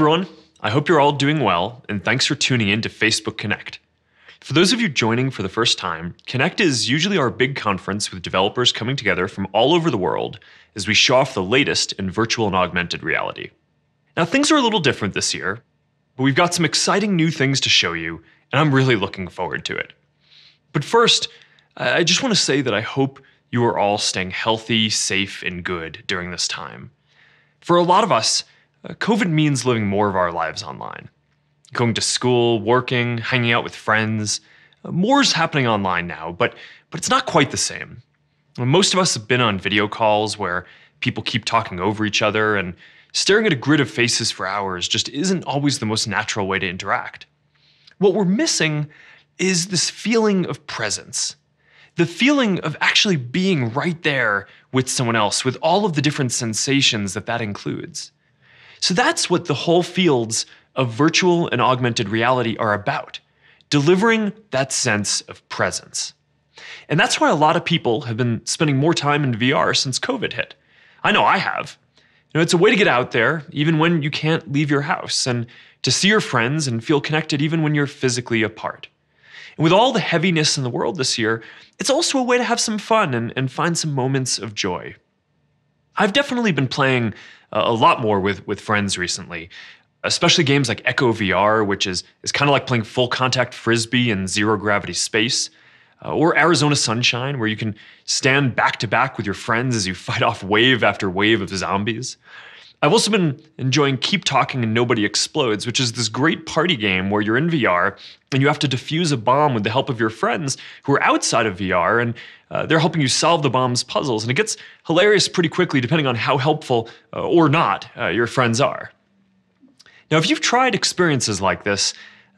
Everyone, I hope you're all doing well, and thanks for tuning in to Facebook Connect. For those of you joining for the first time, Connect is usually our big conference with developers coming together from all over the world as we show off the latest in virtual and augmented reality. Now, things are a little different this year, but we've got some exciting new things to show you, and I'm really looking forward to it. But first, I just want to say that I hope you are all staying healthy, safe, and good during this time. For a lot of us, COVID means living more of our lives online. Going to school, working, hanging out with friends. Uh, more is happening online now, but, but it's not quite the same. Most of us have been on video calls where people keep talking over each other, and staring at a grid of faces for hours just isn't always the most natural way to interact. What we're missing is this feeling of presence the feeling of actually being right there with someone else, with all of the different sensations that that includes. So that's what the whole fields of virtual and augmented reality are about delivering that sense of presence. And that's why a lot of people have been spending more time in VR since COVID hit. I know I have. You know, it's a way to get out there even when you can't leave your house and to see your friends and feel connected even when you're physically apart. And with all the heaviness in the world this year, it's also a way to have some fun and, and find some moments of joy. I've definitely been playing a lot more with, with friends recently, especially games like Echo VR, which is, is kind of like playing full contact frisbee in zero gravity space. Uh, or Arizona Sunshine, where you can stand back to back with your friends as you fight off wave after wave of zombies. I've also been enjoying Keep Talking and Nobody Explodes, which is this great party game where you're in VR and you have to defuse a bomb with the help of your friends who are outside of VR and uh, they're helping you solve the bomb's puzzles. And it gets hilarious pretty quickly depending on how helpful uh, or not uh, your friends are. Now, if you've tried experiences like this,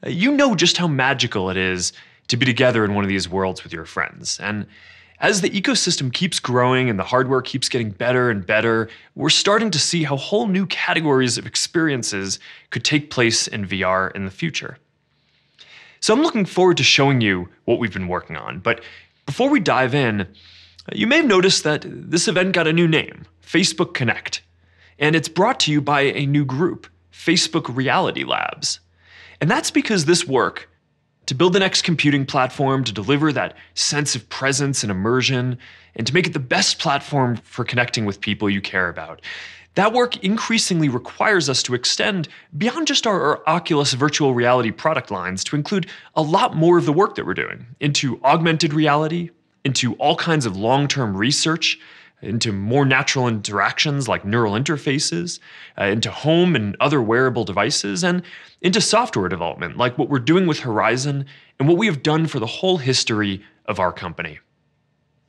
uh, you know just how magical it is to be together in one of these worlds with your friends. And as the ecosystem keeps growing and the hardware keeps getting better and better, we're starting to see how whole new categories of experiences could take place in VR in the future. So I'm looking forward to showing you what we've been working on. But before we dive in, you may have noticed that this event got a new name Facebook Connect. And it's brought to you by a new group, Facebook Reality Labs. And that's because this work to build the next computing platform to deliver that sense of presence and immersion, and to make it the best platform for connecting with people you care about. That work increasingly requires us to extend beyond just our, our, Oculus virtual reality product lines to include a lot more of the work that we're doing into augmented reality, into all kinds of long term research, into more natural interactions like neural interfaces, uh, into home and other wearable devices, and into software development like what we're doing with Horizon and what we have done for the whole history of our company.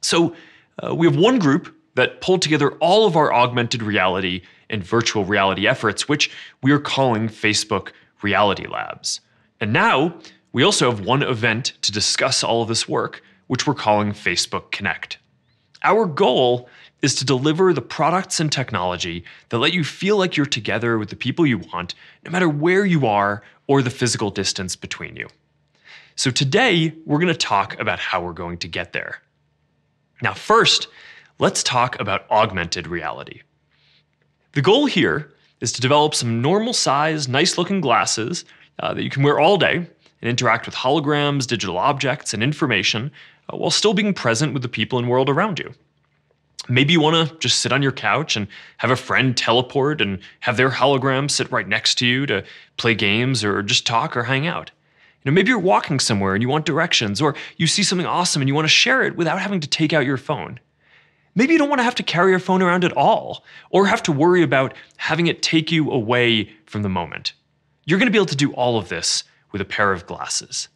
So, uh, we have one group that pulled together all of our augmented reality and virtual reality efforts, which we are calling Facebook Reality Labs. And now we also have one event to discuss all of this work, which we're calling Facebook Connect. Our goal is to deliver the products and technology that let you feel like you're together with the people you want, no matter where you are or the physical distance between you. So today, we're going to talk about how we're going to get there. Now, first, let's talk about augmented reality. The goal here is to develop some normal size, nice looking glasses uh, that you can wear all day and interact with holograms, digital objects, and information uh, while still being present with the people and world around you. Maybe you want to just sit on your couch and have a friend teleport and have their hologram sit right next to you to play games or just talk or hang out. You know, maybe you're walking somewhere and you want directions, or you see something awesome and you want to share it without having to take out your phone. Maybe you don't want to have to carry your phone around at all, or have to worry about having it take you away from the moment. You're going to be able to do all of this with a pair of glasses.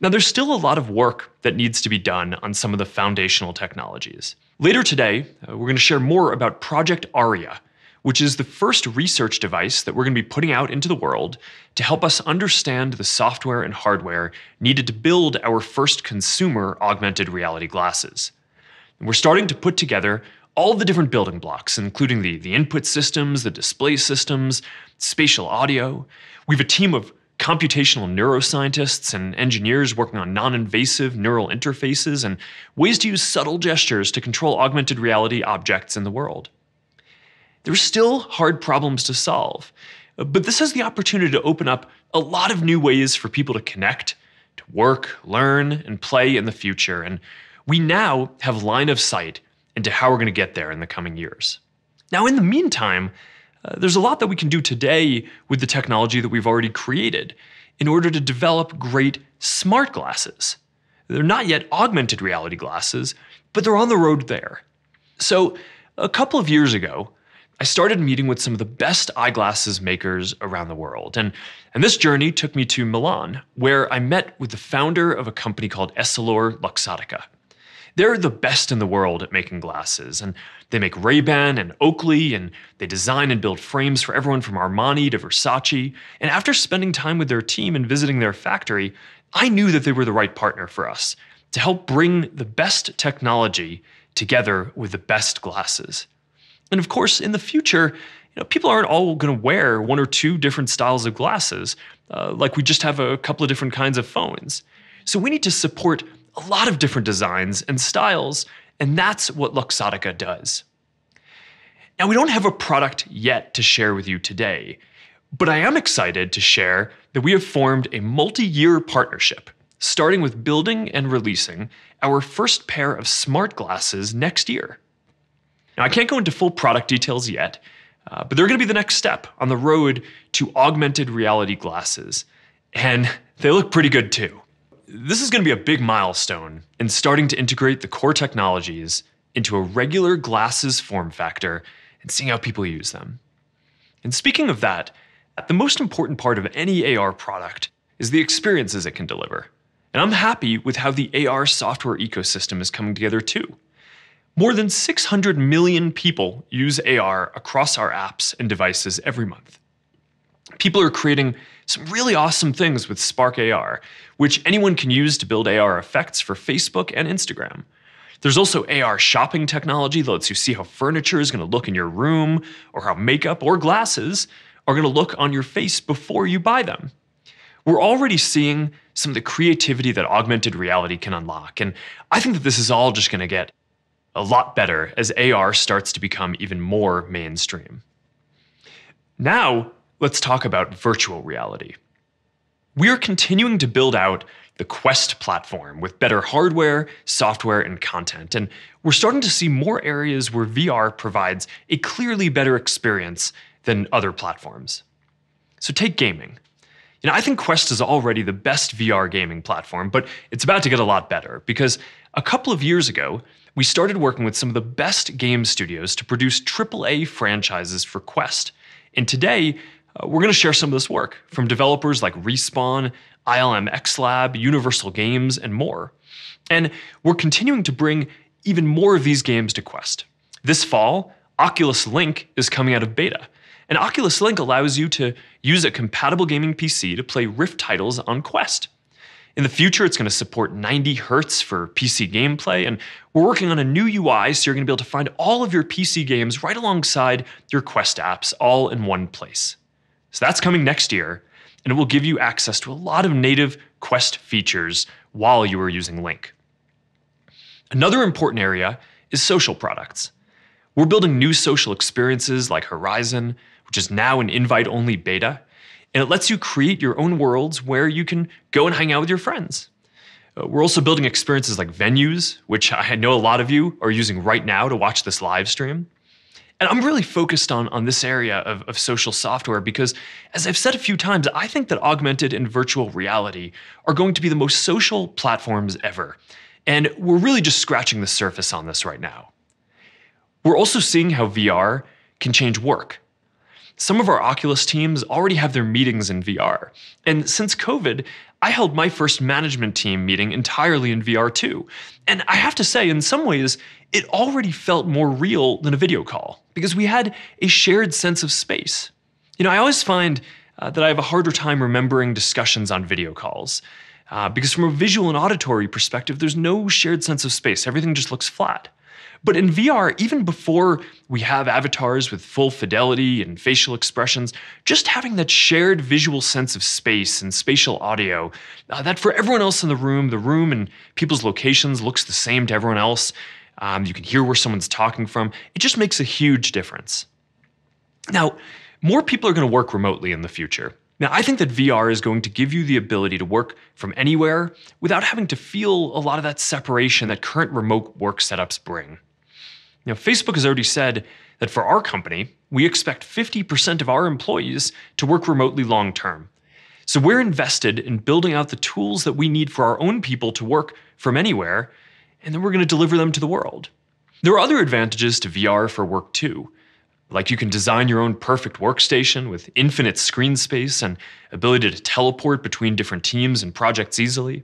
Now, there's still a lot of work that needs to be done on some of the foundational technologies. Later today, uh, we're going to share more about Project Aria, which is the first research device that we're going to be putting out into the world to help us understand the software and hardware needed to build our first consumer augmented reality glasses. And we're starting to put together all the different building blocks, including the, the input systems, the display systems, spatial audio. We have a team of computational neuroscientists and engineers working on non invasive neural interfaces and ways to use subtle gestures to control augmented reality objects in the world. There are still hard problems to solve. But this has the opportunity to open up a lot of new ways for people to connect, to work, learn, and play in the future. And we now have line of sight into how we're going to get there in the coming years. Now, in the meantime, uh, there's a lot that we can do today with the technology that we've already created in order to develop great smart glasses. They're not yet augmented reality glasses, but they're on the road there. So, a couple of years ago, I started meeting with some of the best eyeglasses makers around the world. And, and this journey took me to Milan, where I met with the founder of a company called Essilor Luxottica. They're the best in the world at making glasses, and they make Ray-Ban and Oakley, and they design and build frames for everyone from Armani to Versace. And after spending time with their team and visiting their factory, I knew that they were the right partner for us to help bring the best technology together with the best glasses. And of course, in the future, you know, people aren't all going to wear one or two different styles of glasses, uh, like we just have a couple of different kinds of phones. So we need to support a lot of different designs and styles, and that's what Luxottica does. Now, we don't have a product yet to share with you today, but I am excited to share that we have formed a multi year partnership, starting with building and releasing our first pair of smart glasses next year. Now, I can't go into full product details yet, uh, but they're going to be the next step on the road to augmented reality glasses. And they look pretty good too. This is going to be a big milestone in starting to integrate the core technologies into a regular glasses form factor and seeing how people use them. And speaking of that, the most important part of any AR product is the experiences it can deliver. And I'm happy with how the AR software ecosystem is coming together too. More than 600 million people use AR across our apps and devices every month. People are creating some really awesome things with Spark AR, which anyone can use to build AR effects for Facebook and Instagram. There's also AR shopping technology that lets you see how furniture is going to look in your room, or how makeup or glasses are going to look on your face before you buy them. We're already seeing some of the creativity that augmented reality can unlock, and I think that this is all just going to get a lot better as AR starts to become even more mainstream. Now, let's talk about virtual reality. We are continuing to build out the Quest platform with better hardware, software, and content. And we're starting to see more areas where VR provides a clearly better experience than other platforms. So take gaming. You know, I think Quest is already the best VR gaming platform, but it's about to get a lot better because a couple of years ago, we started working with some of the best game studios to produce AAA franchises for Quest. And today, uh, we're going to share some of this work from developers like Respawn, ILM XLab, Universal Games, and more. And we're continuing to bring even more of these games to Quest. This fall, Oculus Link is coming out of beta. And Oculus Link allows you to use a compatible gaming PC to play Rift titles on Quest. In the future, it's going to support 90 hertz for PC gameplay, and we're working on a new UI so you're going to be able to find all of your PC games right alongside your Quest apps all in one place. So that's coming next year, and it will give you access to a lot of native Quest features while you are using Link. Another important area is social products. We're building new social experiences like Horizon, which is now an invite only beta, and it lets you create your own worlds where you can go and hang out with your friends. Uh, we're also building experiences like venues, which I know a lot of you are using right now to watch this live stream. And I'm really focused on, on this area of, of social software because, as I've said a few times, I think that augmented and virtual reality are going to be the most social platforms ever. And we're really just scratching the surface on this right now. We're also seeing how VR can change work. Some of our Oculus teams already have their meetings in VR. And since COVID, I held my first management team meeting entirely in VR too. And I have to say, in some ways, it already felt more real than a video call because we had a shared sense of space. You know, I always find uh, that I have a harder time remembering discussions on video calls. Uh, because from a visual and auditory perspective, there's no shared sense of space. Everything just looks flat. But in VR, even before we have avatars with full fidelity and facial expressions, just having that shared visual sense of space and spatial audio, uh, that for everyone else in the room, the room and people's locations looks the same to everyone else. Um, you can hear where someone's talking from. It just makes a huge difference. Now, more people are going to work remotely in the future. Now, I think that VR is going to give you the ability to work from anywhere without having to feel a lot of that separation that current remote work setups bring. Now, Facebook has already said that for our company, we expect 50% of our employees to work remotely long term. So we're invested in building out the tools that we need for our own people to work from anywhere, and then we're going to deliver them to the world. There are other advantages to VR for work too. Like you can design your own perfect workstation with infinite screen space and ability to teleport between different teams and projects easily.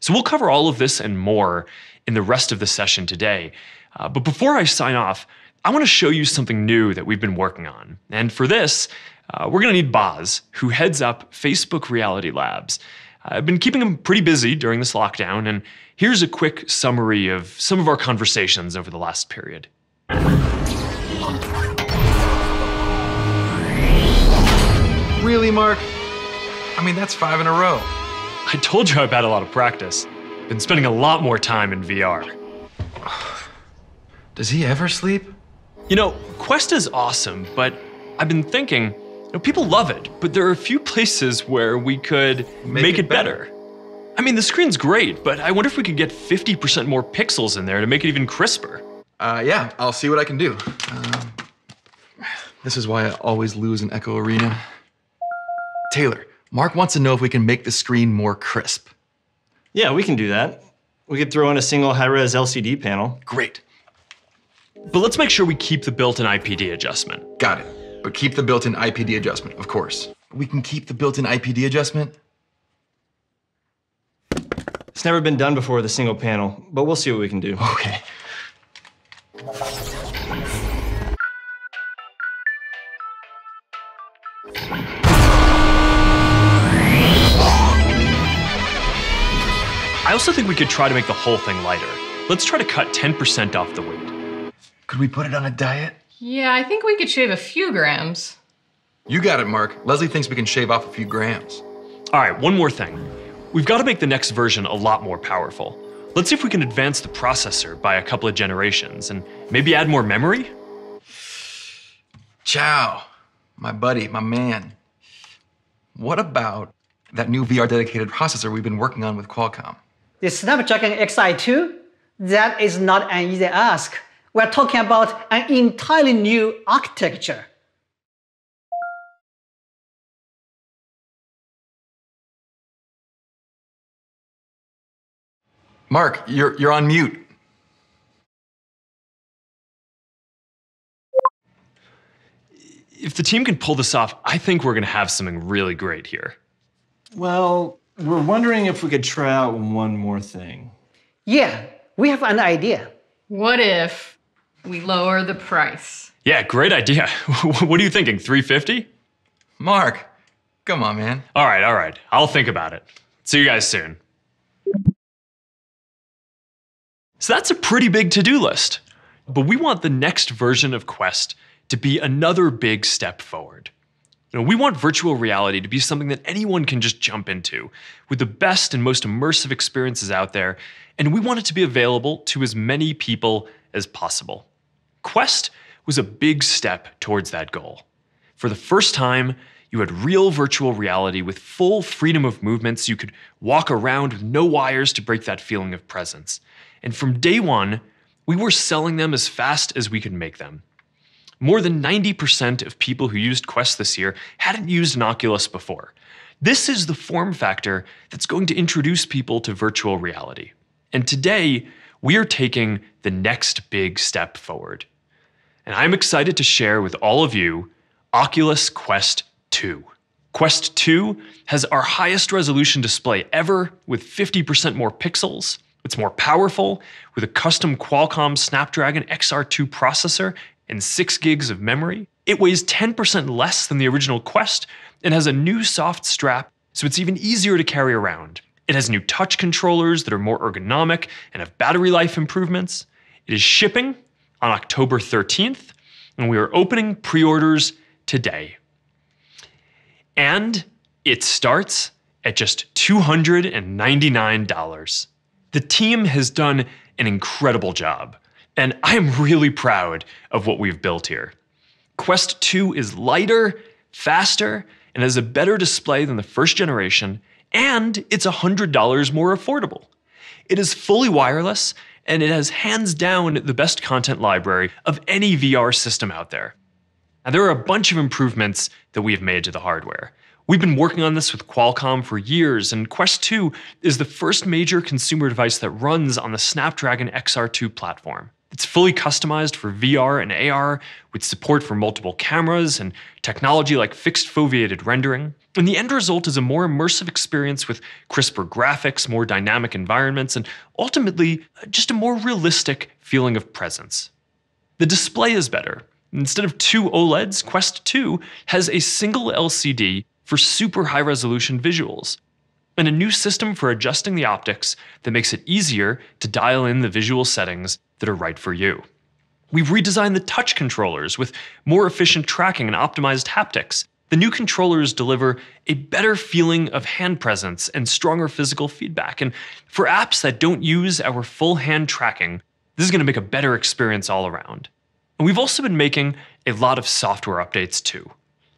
So we'll cover all of this and more in the rest of the session today. Uh, but before I sign off, I want to show you something new that we've been working on. And for this, uh, we're going to need Boz, who heads up Facebook Reality Labs. I've been keeping him pretty busy during this lockdown, and here's a quick summary of some of our conversations over the last period. Really, Mark? I mean, that's five in a row. I told you I've had a lot of practice. Been spending a lot more time in VR. Does he ever sleep? You know, Quest is awesome, but I've been thinking, know, people love it, but there are a few places where we could make, Make it, it better. better. I mean, the screen's great, but I wonder if we could get 50% more pixels in there to make it even crisper. Uh, yeah, I'll see what I can do. Um, this is why I always lose in Echo Arena. Taylor, Mark wants to know if we can make the screen more crisp. Yeah, we can do that. We could throw in a single high-res LCD panel. Great, But let's make sure we keep the built in IPD adjustment. got it. But keep the built-in IPD adjustment, of course. We can keep the built-in IPD adjustment? It's never been done before with a single panel, but we'll see what we can do. Okay. I also think we could try to make the whole thing lighter. Let's try to cut 10% off the weight. Could we put it on a diet? Yeah, I think we could shave a few grams. You got it, Mark. Leslie thinks we can shave off a few grams. All right, one more thing. We've got to make the next version a lot more powerful. Let's see if we can advance the processor by a couple of generations and maybe add more memory? Ciao, my buddy, my man. What about that new VR dedicated processor we've been working on with Qualcomm? The Snapdragon XR2? that is not an easy ask. We're talking about an entirely new architecture. Mark, you're, you're on mute. If the team can pull this off, I think we're going to have something really great here. Well, we're wondering if we could try out one more thing. Yeah, we have an idea. What if we lower the price? Yeah, great idea. what are you thinking? 350? Mark, come on, man. All right, all right. I'll think about it. See you guys soon. So that's a pretty big to do list. But we want the next version of Quest to be another big step forward. You know, we want virtual reality to be something that anyone can just jump into with the best and most immersive experiences out there, and we want it to be available to as many people as possible. Quest was a big step towards that goal. For the first time, you had real virtual reality with full freedom of movement so you could walk around with no wires to break that feeling of presence. And from day one, we were selling them as fast as we could make them. More than 90% of people who used Quest this year hadn't used an Oculus before. This is the form factor that's going to introduce people to virtual reality. And today, we are taking the next big step forward. And I'm excited to share with all of you Oculus Quest 2. Quest 2 has our highest resolution display ever with 50% more pixels. It's more powerful with a custom Qualcomm Snapdragon XR2 processor and 6 gigs of memory. It weighs 10% less than the original Quest and has a new soft strap, so it's even easier to carry around. It has new touch controllers that are more ergonomic and have battery life improvements. It is shipping on October 13th, and we are opening pre orders today. And it starts at just $299. The team has done an incredible job, and I am really proud of what we've built here. Quest 2 is lighter, faster, and has a better display than the first generation, and it's $100 more affordable. It is fully wireless, and it has hands down the best content library of any VR system out there. Now, there are a bunch of improvements that we have made to the hardware. We've been working on this with Qualcomm for years, and Quest 2 is the first major consumer device that runs on the Snapdragon XR2 platform. It's fully customized for VR and AR with support for multiple cameras and technology like fixed foveated rendering. And the end result is a more immersive experience with crisper graphics, more dynamic environments, and ultimately uh, just a more realistic feeling of presence. The display is better. Instead of two OLEDs, Quest 2 has a single LCD for super high resolution visuals, and a new system for adjusting the optics that makes it easier to dial in the visual settings that are right for you. We've redesigned the touch controllers with more efficient tracking and optimized haptics. The new controllers deliver a better feeling of hand presence and stronger physical feedback. And for apps that don't use our full hand tracking, this is going to make a better experience all around. And we've also been making a lot of software updates too.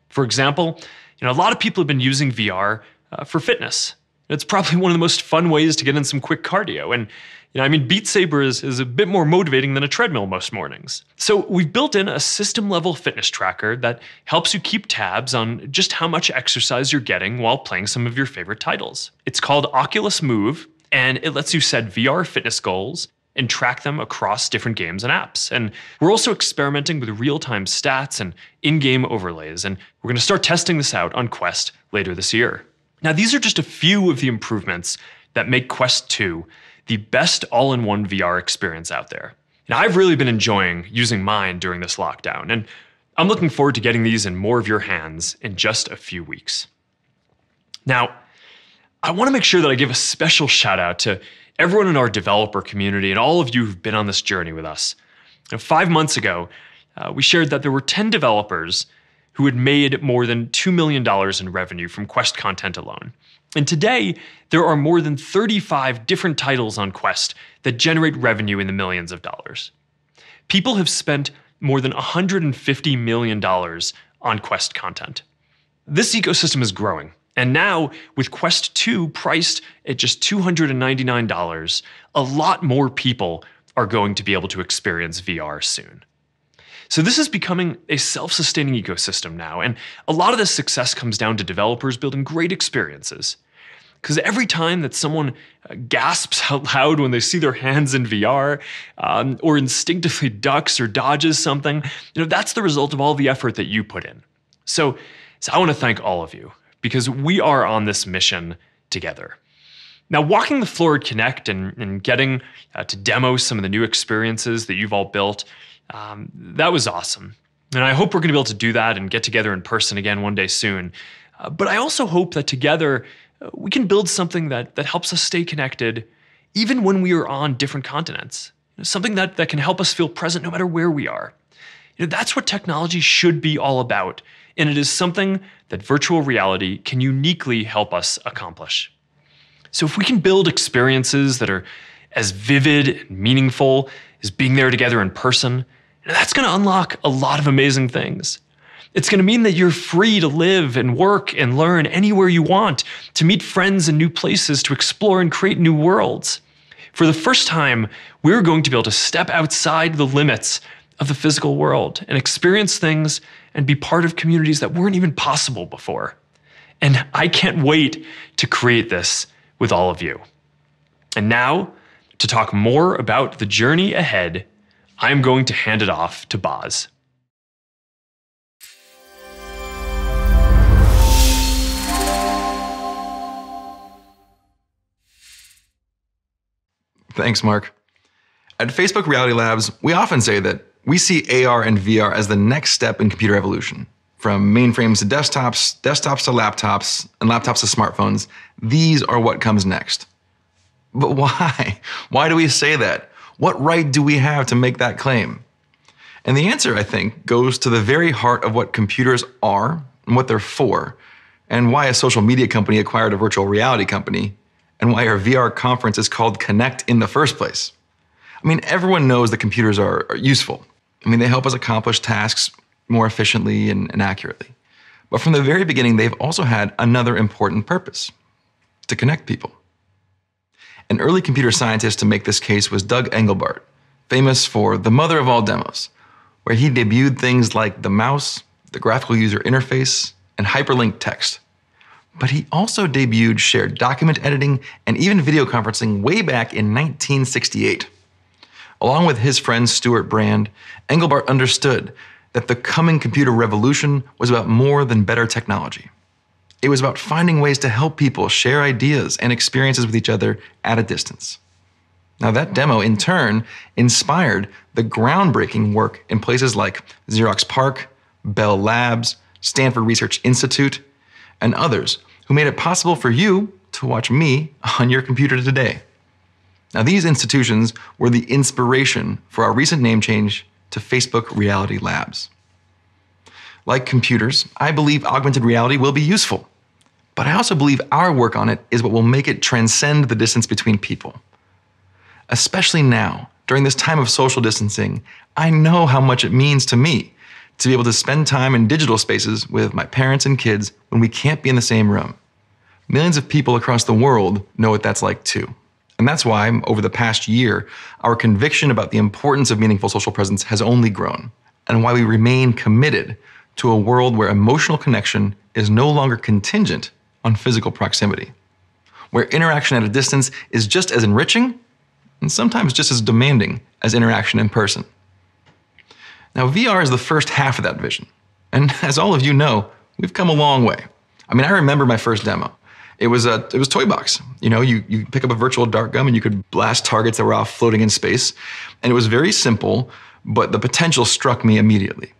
For example, you know, a lot of people have been using VR uh, for fitness. It's probably one of the most fun ways to get in some quick cardio. And you know, I mean, Beat Saber is, is a bit more motivating than a treadmill most mornings. So we've built in a system level fitness tracker that helps you keep tabs on just how much exercise you're getting while playing some of your favorite titles. It's called Oculus Move, and it lets you set VR fitness goals and track them across different games and apps. And we're also experimenting with real time stats and in game overlays, and we're going to start testing this out on Quest later this year. Now, these are just a few of the improvements that make Quest 2 the best all in one VR experience out there. And I've really been enjoying using mine during this lockdown, and I'm looking forward to getting these in more of your hands in just a few weeks. Now, I want to make sure that I give a special shout out to everyone in our developer community and all of you who've been on this journey with us. Now, five months ago, uh, we shared that there were 10 developers who had made more than $2 million in revenue from Quest content alone. And today, there are more than 35 different titles on Quest that generate revenue in the millions of dollars. People have spent more than $150 million on Quest content. This ecosystem is growing, and now, with Quest 2 priced at just $299, a lot more people are going to be able to experience VR soon. So, this is becoming a self sustaining ecosystem now, and a lot of this success comes down to developers building great experiences. Because every time that someone uh, gasps out loud when they see their hands in VR, um, or instinctively ducks or dodges something, you know that's the result of all the effort that you put in. So, so I want to thank all of you because we are on this mission together. Now, walking the floor at Connect and, and getting uh, to demo some of the new experiences that you've all built, um, that was awesome. And I hope we're going to be able to do that and get together in person again one day soon. Uh, but I also hope that together uh, we can build something that, that helps us stay connected even when we are on different continents. You know, something that, that can help us feel present no matter where we are. You know, that's what technology should be all about and it is something that virtual reality can uniquely help us accomplish. So, if we can build experiences that are as vivid and meaningful as being there together in person, that's going to unlock a lot of amazing things. It's going to mean that you're free to live and work and learn anywhere you want, to meet friends in new places, to explore and create new worlds. For the first time, we're going to be able to step outside the limits of the physical world and experience things and be part of communities that weren't even possible before. And I can't wait to create this with all of you. And now, to talk more about the journey ahead, I'm going to hand it off to Boz. Thanks, Mark. At Facebook Reality Labs, we often say that we see AR and VR as the next step in computer evolution. From mainframes to desktops, desktops to laptops, and laptops to smartphones, these are what comes next. But why? Why do we say that? What right do we have to make that claim? And the answer, I think, goes to the very heart of what computers are and what they're for, and why a social media company acquired a virtual reality company, and why our VR conference is called Connect in the first place. I mean, everyone knows that computers are, are useful. I mean, they help us accomplish tasks more efficiently and, and accurately. But from the very beginning, they've also had another important purpose to connect people. An early computer scientist to make this case was Doug Engelbart, famous for the mother of all demos, where he debuted things like the mouse, the graphical user interface, and hyperlinked text. But he also debuted shared document editing and even video conferencing way back in 1968. Along with his friend Stewart Brand, Engelbart understood that the coming computer revolution was about more than better technology. It was about finding ways to help people share ideas and experiences with each other at a distance. Now, that demo in turn inspired the groundbreaking work in places like Xerox PARC, Bell Labs, Stanford Research Institute, and others who made it possible for you to watch me on your computer today. Now, these institutions were the inspiration for our recent name change to Facebook Reality Labs. Like computers, I believe augmented reality will be useful, but I also believe our work on it is what will make it transcend the distance between people. Especially now, during this time of social distancing, I know how much it means to me to be able to spend time in digital spaces with my parents and kids when we can't be in the same room. Millions of people across the world know what that's like too. And that's why, over the past year, our conviction about the importance of meaningful social presence has only grown, and why we remain committed to a world where emotional connection is no longer contingent on physical proximity, where interaction at a distance is just as enriching and sometimes just as demanding as interaction in person. Now, VR is the first half of that vision. And as all of you know, we've come a long way. I mean, I remember my first demo. It was a it was Toy Box. You know, you you pick up a virtual dart gun and you could blast targets that were off floating in space, and it was very simple, but the potential struck me immediately.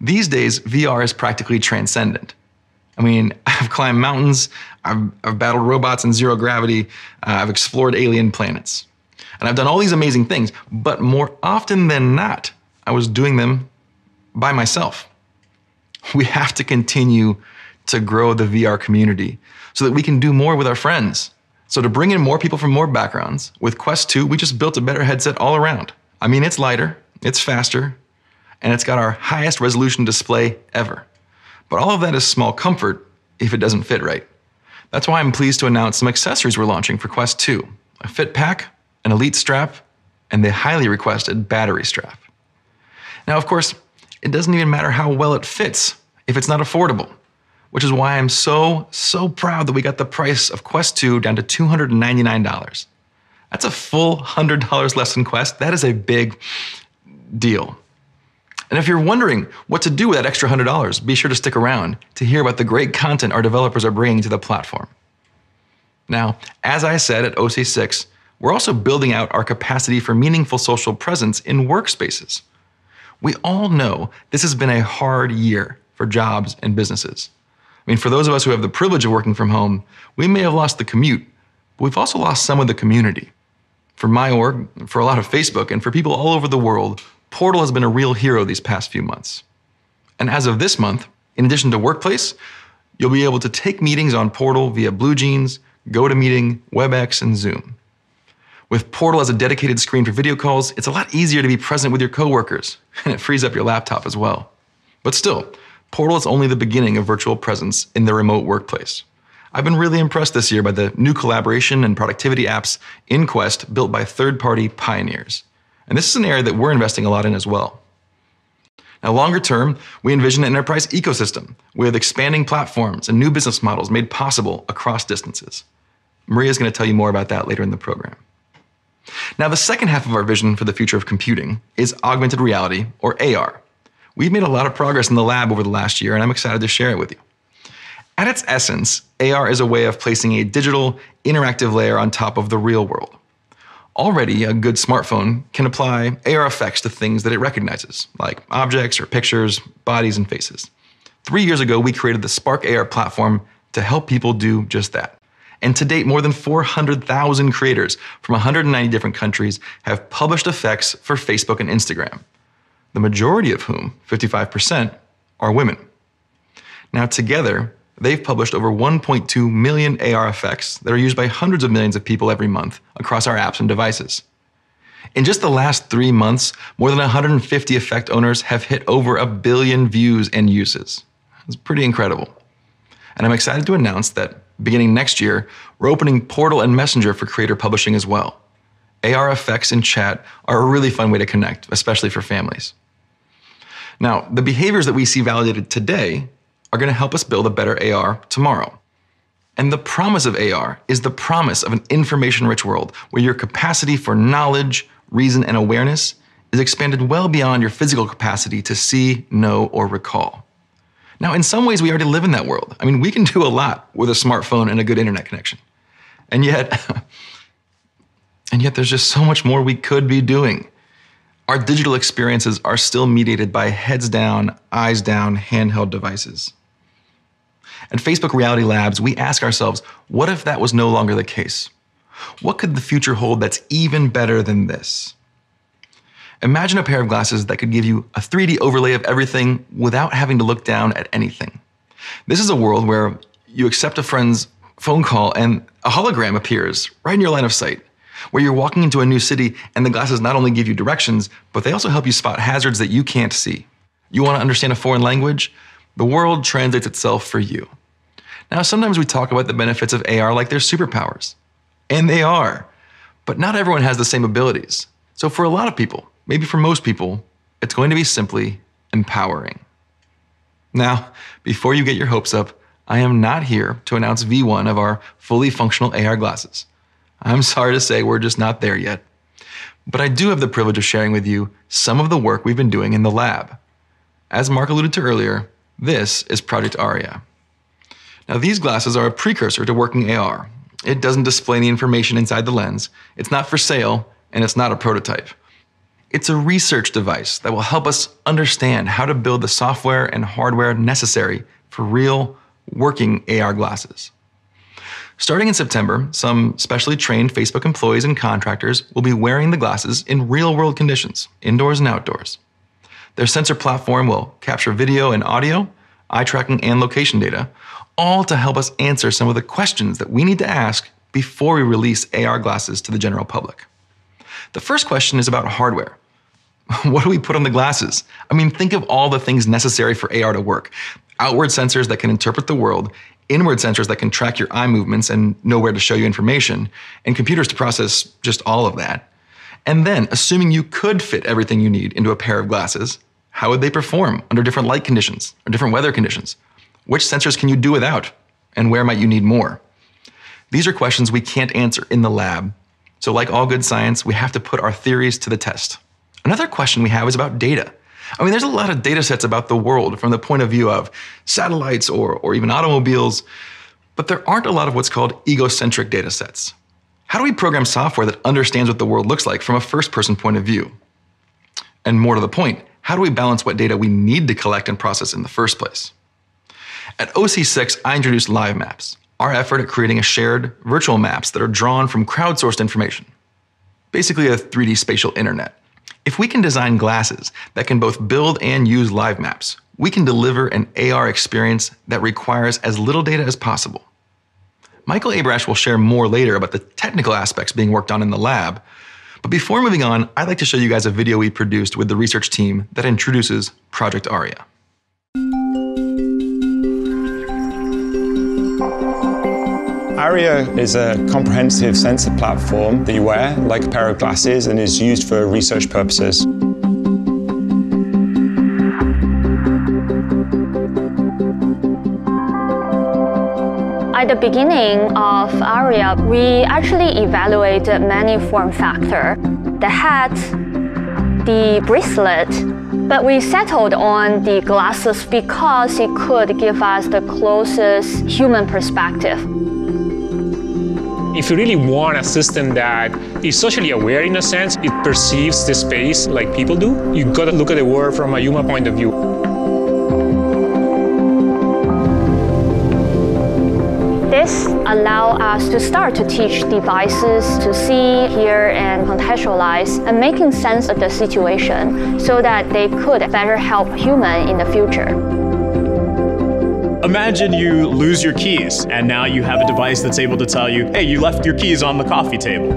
These days, VR is practically transcendent. I mean, I've climbed mountains, I've, I've battled robots in zero gravity, uh, I've explored alien planets, and I've done all these amazing things. But more often than not, I was doing them by myself. We have to continue to grow the VR community so that we can do more with our friends. So, to bring in more people from more backgrounds, with Quest 2, we just built a better headset all around. I mean, it's lighter, it's faster, and it's got our highest resolution display ever. But all of that is small comfort if it doesn't fit right. That's why I'm pleased to announce some accessories we're launching for Quest 2 a fit pack, an elite strap, and the highly requested battery strap. Now, of course, it doesn't even matter how well it fits if it's not affordable which is why I'm so, so proud that we got the price of Quest 2 down to $299. That's a full $100 less than Quest. That is a big deal. And if you're wondering what to do with that extra $100, be sure to stick around to hear about the great content our developers are bringing to the platform. Now, as I said at OC6, we're also building out our capacity for meaningful social presence in workspaces. We all know this has been a hard year for jobs and businesses. I mean, for those of us who have the privilege of working from home, we may have lost the commute, but we've also lost some of the community. For my org, for a lot of Facebook, and for people all over the world, Portal has been a real hero these past few months. And as of this month, in addition to Workplace, you'll be able to take meetings on Portal via BlueJeans, GoToMeeting, WebEx, and Zoom. With Portal as a dedicated screen for video calls, it's a lot easier to be present with your coworkers, and it frees up your laptop as well. But still, Portal is only the beginning of virtual presence in the remote workplace. I've been really impressed this year by the new collaboration and productivity apps in Quest built by third party pioneers. And this is an area that we're investing a lot in as well. Now, longer term, we envision an enterprise ecosystem with expanding platforms and new business models made possible across distances. Maria is going to tell you more about that later in the program. Now, the second half of our vision for the future of computing is augmented reality, or AR. We've made a lot of progress in the lab over the last year, and I'm excited to share it with you. At its essence, AR is a way of placing a digital, interactive layer on top of the real world. Already, a good smartphone can apply AR effects to things that it recognizes, like objects or pictures, bodies, and faces. Three years ago, we created the Spark AR platform to help people do just that. And to date, more than 400,000 creators from 190 different countries have published effects for Facebook and Instagram the majority of whom, 55%, are women. Now, together, they've published over 1.2 million AR effects that are used by hundreds of millions of people every month across our apps and devices. In just the last three months, more than 150 effect owners have hit over a billion views and uses. It's pretty incredible. And I'm excited to announce that beginning next year, we're opening Portal and Messenger for creator publishing as well. AR effects in chat are a really fun way to connect, especially for families. Now, the behaviors that we see validated today are going to help us build a better AR tomorrow. And the promise of AR is the promise of an information rich world where your capacity for knowledge, reason, and awareness is expanded well beyond your physical capacity to see, know, or recall. Now, in some ways, we already live in that world. I mean, we can do a lot with a smartphone and a good internet connection. And yet, and yet there's just so much more we could be doing. Our digital experiences are still mediated by heads down, eyes down handheld devices. At Facebook Reality Labs, we ask ourselves what if that was no longer the case? What could the future hold that's even better than this? Imagine a pair of glasses that could give you a 3D overlay of everything without having to look down at anything. This is a world where you accept a friend's phone call and a hologram appears right in your line of sight, where you're walking into a new city and the glasses not only give you directions, but they also help you spot hazards that you can't see. You want to understand a foreign language? The world translates itself for you. Now, sometimes we talk about the benefits of AR like they're superpowers. And they are. But not everyone has the same abilities. So, for a lot of people, maybe for most people, it's going to be simply empowering. Now, before you get your hopes up, I am not here to announce V1 of our fully functional AR glasses. I'm sorry to say we're just not there yet. But I do have the privilege of sharing with you some of the work we've been doing in the lab. As Mark alluded to earlier, this is Project Aria. Now, these glasses are a precursor to working AR. It doesn't display any information inside the lens, it's not for sale, and it's not a prototype. It's a research device that will help us understand how to build the software and hardware necessary for real, working AR glasses. Starting in September, some specially trained Facebook employees and contractors will be wearing the glasses in real world conditions, indoors and outdoors. Their sensor platform will capture video and audio, eye tracking, and location data, all to help us answer some of the questions that we need to ask before we release AR glasses to the general public. The first question is about hardware. What do we put on the glasses? I mean, think of all the things necessary for AR to work outward sensors that can interpret the world, inward sensors that can track your eye movements and know where to show you information, and computers to process just all of that. And then, assuming you could fit everything you need into a pair of glasses, how would they perform under different light conditions or different weather conditions? Which sensors can you do without? And where might you need more? These are questions we can't answer in the lab. So, like all good science, we have to put our theories to the test. Another question we have is about data. I mean, there's a lot of data sets about the world from the point of view of satellites or, or even automobiles, but there aren't a lot of what's called egocentric data sets. How do we program software that understands what the world looks like from a first person point of view? And more to the point, how do we balance what data we need to collect and process in the first place? At OC6, I introduced Live Maps, our effort at creating a shared virtual maps that are drawn from crowdsourced information. Basically, a 3D spatial internet. If we can design glasses that can both build and use live maps, we can deliver an AR experience that requires as little data as possible. Michael Abrash will share more later about the technical aspects being worked on in the lab. But before moving on, I'd like to show you guys a video we produced with the research team that introduces Project Aria. Aria is a comprehensive sensor platform that you wear like a pair of glasses and is used for research purposes. At the beginning of ARIA, we actually evaluated many form factor. The hat, the bracelet, but we settled on the glasses because it could give us the closest human perspective. If you really want a system that is socially aware in a sense, it perceives the space like people do, You've gotta look at the world from a human point of view. This allow us to start to teach devices to see, hear, and contextualize, and making sense of the situation so that they could better help human in the future. Imagine you lose your keys, and now you have a device that's able to tell you, hey, you left your keys on the coffee table.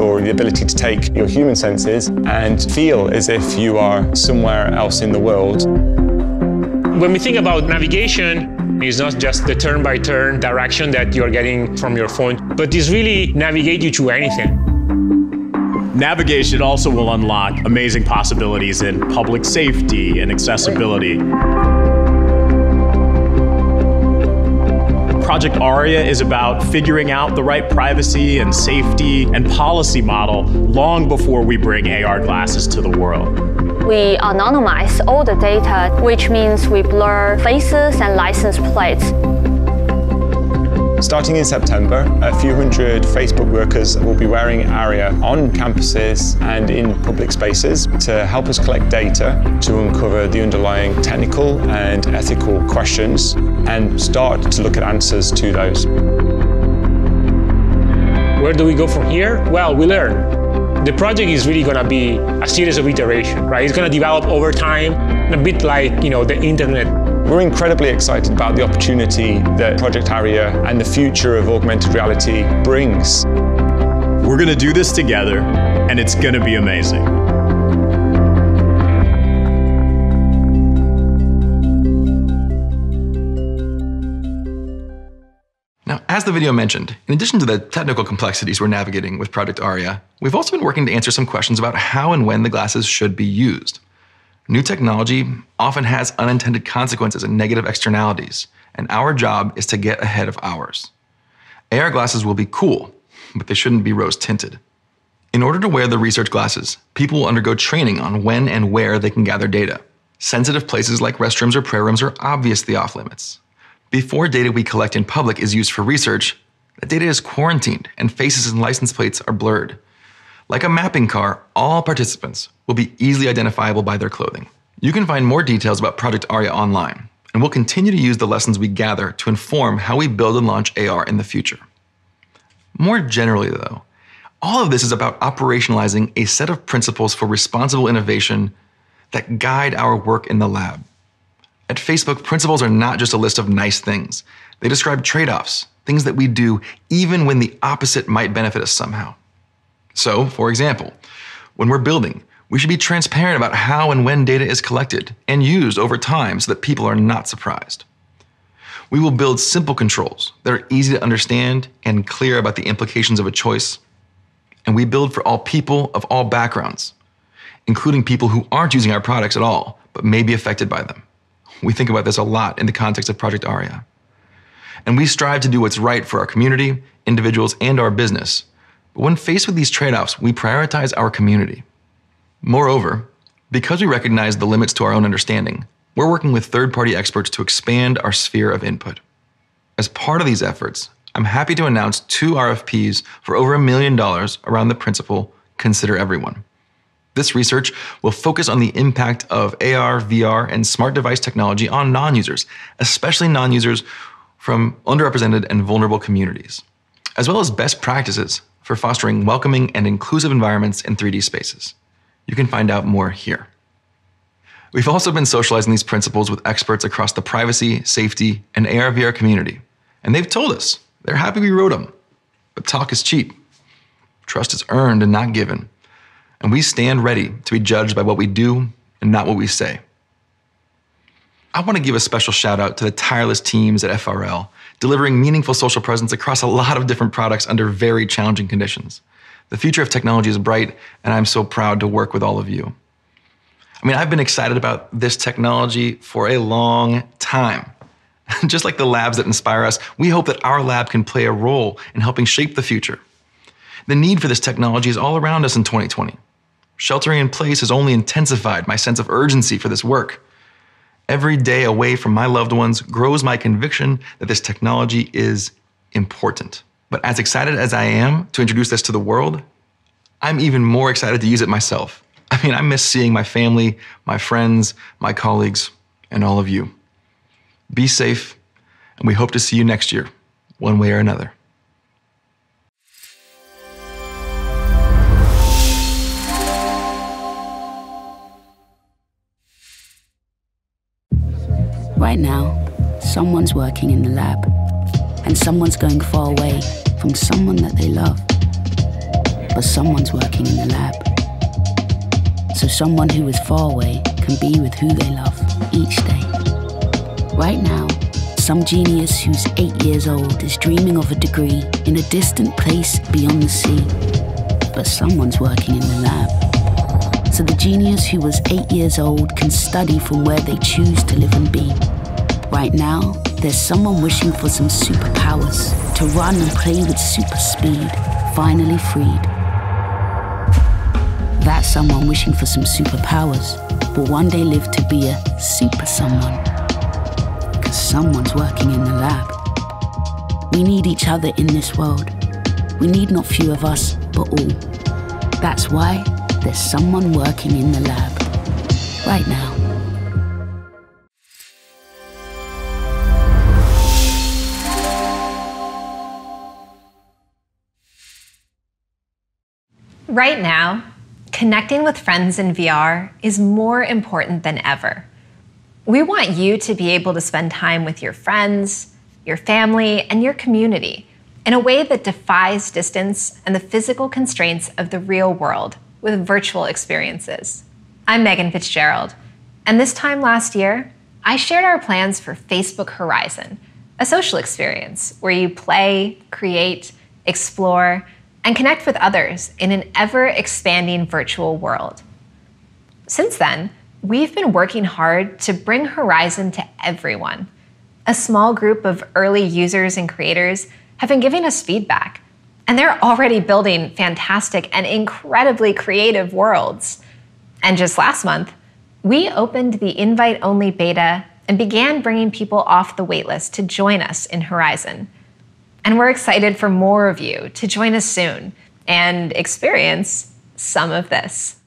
or the ability to take your human senses and feel as if you are somewhere else in the world. When we think about navigation, it's not just the turn by turn direction that you're getting from your phone, but it's really navigate you to anything. Navigation also will unlock amazing possibilities in public safety and accessibility. Project Aria is about figuring out the right privacy and safety and policy model long before we bring AR glasses to the world. We anonymize all the data, which means we blur faces and license plates. Starting in September, a few hundred Facebook workers will be wearing ARIA on campuses and in public spaces to help us collect data to uncover the underlying technical and ethical questions and start to look at answers to those. Where do we go from here? Well, we learn. The project is really going to be a series of iterations, right? It's going to develop over time, a bit like, you know, the internet we're incredibly excited about the opportunity that Project Aria and the future of augmented reality brings. We're going to do this together, and it's going to be amazing. Now, as the video mentioned, in addition to the technical complexities we're navigating with Project Aria, we've also been working to answer some questions about how and when the glasses should be used. New technology often has unintended consequences and negative externalities, and our job is to get ahead of ours. AR glasses will be cool, but they shouldn't be rose tinted. In order to wear the research glasses, people will undergo training on when and where they can gather data. Sensitive places like restrooms or prayer rooms are obviously off limits. Before data we collect in public is used for research, that data is quarantined and faces and license plates are blurred. Like a mapping car, all participants will be easily identifiable by their clothing. You can find more details about Project Aria online, and we'll continue to use the lessons we gather to inform how we build and launch AR in the future. More generally, though, all of this is about operationalizing a set of principles for responsible innovation that guide our work in the lab. At Facebook, principles are not just a list of nice things. They describe trade offs, things that we do even when the opposite might benefit us somehow. So, for example, when we're building, we should be transparent about how and when data is collected and used over time so that people are not surprised. We will build simple controls that are easy to understand and clear about the implications of a choice. And we build for all people of all backgrounds, including people who aren't using our products at all, but may be affected by them. We think about this a lot in the context of Project Aria. And we strive to do what's right for our community, individuals, and our business but when faced with these trade offs, we prioritize our community. Moreover, because we recognize the limits to our own understanding, we're working with third party experts to expand our sphere of input. As part of these efforts, I'm happy to announce two RFPs for over a million dollars around the principle Consider Everyone. This research will focus on the impact of AR, VR, and smart device technology on non users, especially non users from underrepresented and vulnerable communities, as well as best practices for fostering welcoming and inclusive environments in 3D spaces. You can find out more here. We've also been socializing these principles with experts across the privacy, safety, and AR VR community, and they've told us they're happy we wrote them. But talk is cheap. Trust is earned and not given. And we stand ready to be judged by what we do and not what we say. I want to give a special shout out to the tireless teams at FRL delivering meaningful social presence across a lot of different products under very challenging conditions. The future of technology is bright, and I'm so proud to work with all of you. I mean, I've been excited about this technology for a long time. Just like the labs that inspire us, we hope that our lab can play a role in helping shape the future. The need for this technology is all around us in 2020. Sheltering in place has only intensified my sense of urgency for this work. Every day away from my loved ones grows my conviction that this technology is important. But as excited as I am to introduce this to the world, I'm even more excited to use it myself. I mean, I miss seeing my family, my friends, my colleagues, and all of you. Be safe, and we hope to see you next year, one way or another. Right now, someone's working in the lab, and someone's going far away from someone that they love. but someone's working in the lab. So someone who is far away can be with who they love each day. Right now, some genius who's eight years old is dreaming of a degree in a distant place beyond the sea. But someone's working in the lab. So the genius who was eight years old can study from where they choose to live and be. Right now, there's someone wishing for some superpowers to run and play with super speed, finally freed. That's someone wishing for some superpowers will one day live to be a super someone. Because someone's working in the lab. We need each other in this world. We need not few of us, but all. That's why there's someone working in the lab right now. Right now, connecting with friends in VR is more important than ever. We want you to be able to spend time with your friends, your family, and your community in a way that defies distance and the physical constraints of the real world with virtual experiences. I'm Meaghan Fitzgerald, and this time last year, I shared our plans for Facebook Horizon, a social experience where you play, create, explore, and connect with others in an ever expanding virtual world. Since then, we've been working hard to bring Horizon to everyone. A small group of early users and creators have been giving us feedback, and they're already building fantastic and incredibly creative worlds. And just last month, we opened the invite only beta and began bringing people off the waitlist to join us in Horizon. And we're excited for more of you to join us soon and experience some of this.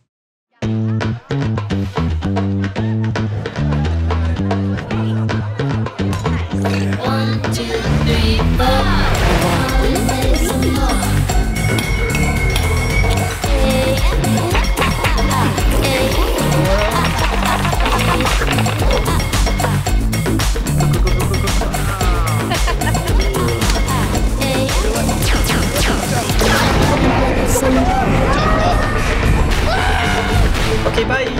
Okay, bye.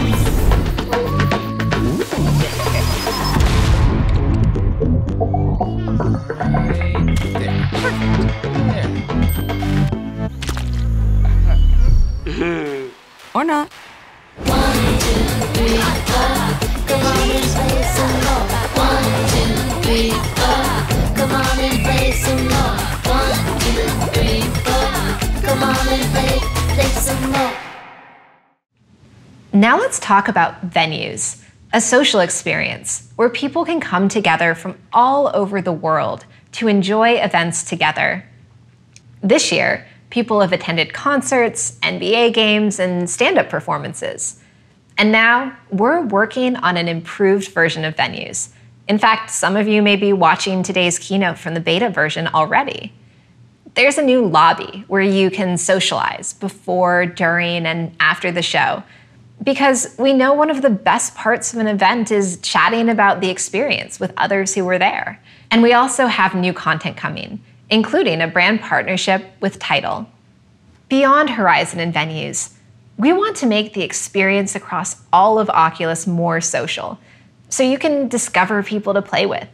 Or not. Come on and play some more. One, two, three, four. Come on and play, play some more. Now let's talk about venues, a social experience where people can come together from all over the world to enjoy events together. This year, people have attended concerts, NBA games, and stand up performances. And now we're working on an improved version of venues. In fact, some of you may be watching today's keynote from the beta version already. There's a new lobby where you can socialize before, during, and after the show. Because we know one of the best parts of an event is chatting about the experience with others who were there. And we also have new content coming, including a brand partnership with Title. Beyond Horizon and venues, we want to make the experience across all of Oculus more social, so you can discover people to play with,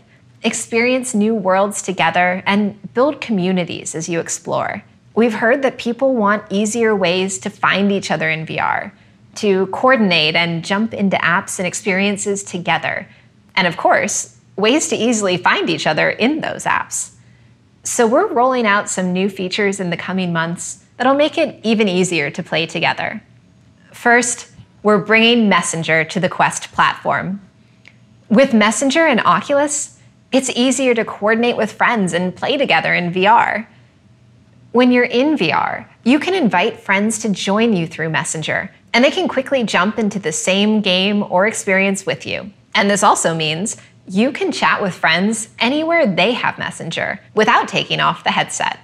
experience new worlds together, and build communities as you explore. We've heard that people want easier ways to find each other in VR, to coordinate and jump into apps and experiences together, and of course, ways to easily find each other in those apps. So, we're rolling out some new features in the coming months that'll make it even easier to play together. First, we're bringing Messenger to the Quest platform. With Messenger and Oculus, it's easier to coordinate with friends and play together in VR. When you're in VR, you can invite friends to join you through Messenger, and they can quickly jump into the same game or experience with you. And this also means you can chat with friends anywhere they have Messenger without taking off the headset.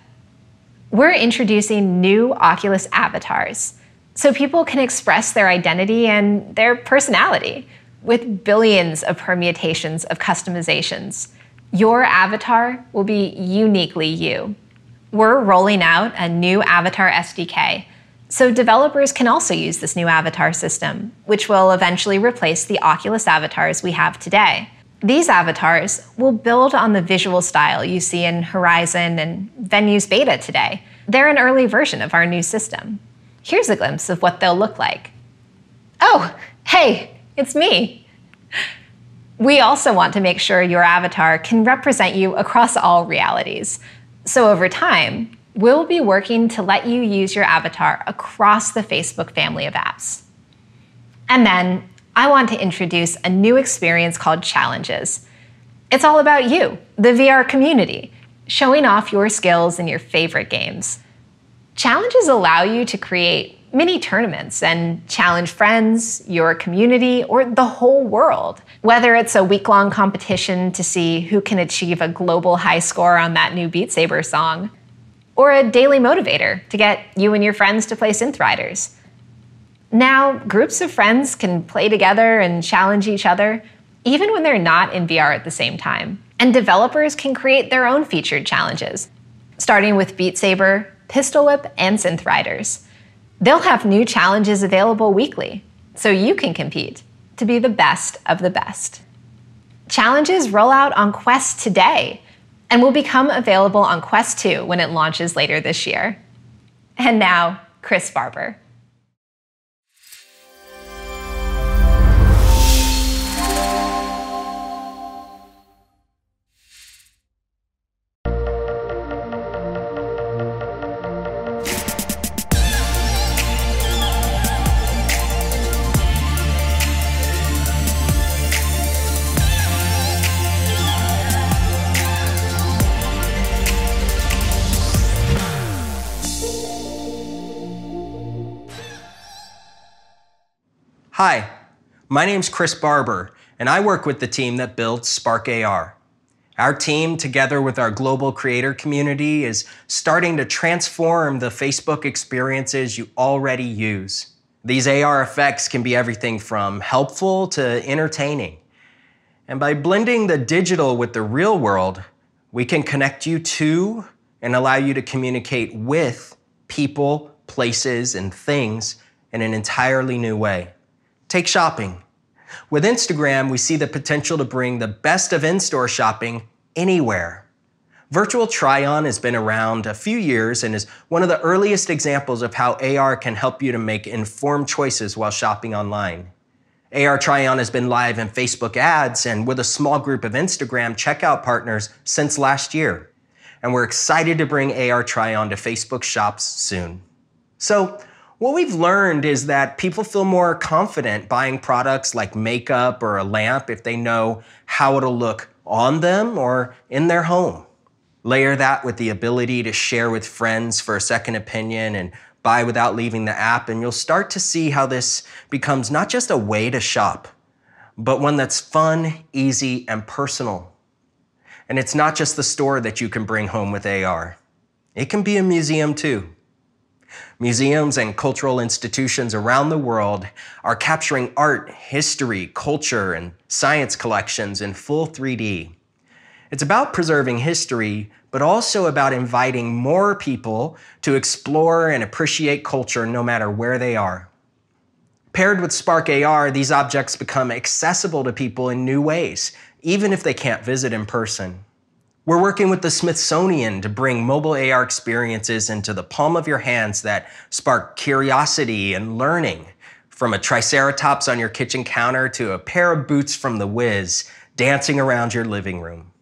We're introducing new Oculus avatars so people can express their identity and their personality with billions of permutations of customizations. Your avatar will be uniquely you. We're rolling out a new avatar SDK So, developers can also use this new avatar system, which will eventually replace the Oculus avatars we have today. These avatars will build on the visual style you see in Horizon and Venue's beta today. They're an early version of our new system. Here's a glimpse of what they'll look like. Oh, hey, it's me. We also want to make sure your avatar can represent you across all realities. So over time, we'll be working to let you use your avatar across the Facebook family of apps. And then I want to introduce a new experience called Challenges. It's all about you, the VR community, showing off your skills in your favorite games. Challenges allow you to create mini tournaments and challenge friends, your community, or the whole world. Whether it's a week long competition to see who can achieve a global high score on that new Beat Saber song, or a daily motivator to get you and your friends to play Synth Riders. Now, groups of friends can play together and challenge each other, even when they're not in VR at the same time. And developers can create their own featured challenges, starting with Beat Saber, Pistol Whip, and Synth Riders. They'll have new challenges available weekly, so you can compete to be the best of the best. Challenges roll out on Quest today and will become available on Quest 2 when it launches later this year. And now, Chris Barber. Hi, my name's Chris Barber, and I work with the team that built Spark AR. Our team, together with our global creator community, is starting to transform the Facebook experiences you already use. These AR effects can be everything from helpful to entertaining. And by blending the digital with the real world, we can connect you to and allow you to communicate with people, places, and things in an entirely new way. Take shopping. With Instagram, we see the potential to bring the best of in store shopping anywhere. Virtual try on has been around a few years and is one of the earliest examples of how AR can help you to make informed choices while shopping online. AR Try On has been live in Facebook ads and with a small group of Instagram checkout partners since last year. And we're excited to bring AR Try On to Facebook shops soon. So, what we've learned is that people feel more confident buying products like makeup or a lamp if they know how it'll look on them or in their home. Layer that with the ability to share with friends for a second opinion and buy without leaving the app, and you'll start to see how this becomes not just a way to shop, but one that's fun, easy, and personal. And it's not just the store that you can bring home with AR, it can be a museum too. Museums and cultural institutions around the world are capturing art, history, culture, and science collections in full 3D. It's about preserving history, but also about inviting more people to explore and appreciate culture no matter where they are. Paired with Spark AR, these objects become accessible to people in new ways, even if they can't visit in person. We're working with the Smithsonian to bring mobile AR experiences into the palm of your hands that spark curiosity and learning, from a triceratops on your kitchen counter to a pair of boots from the Wiz dancing around your living room.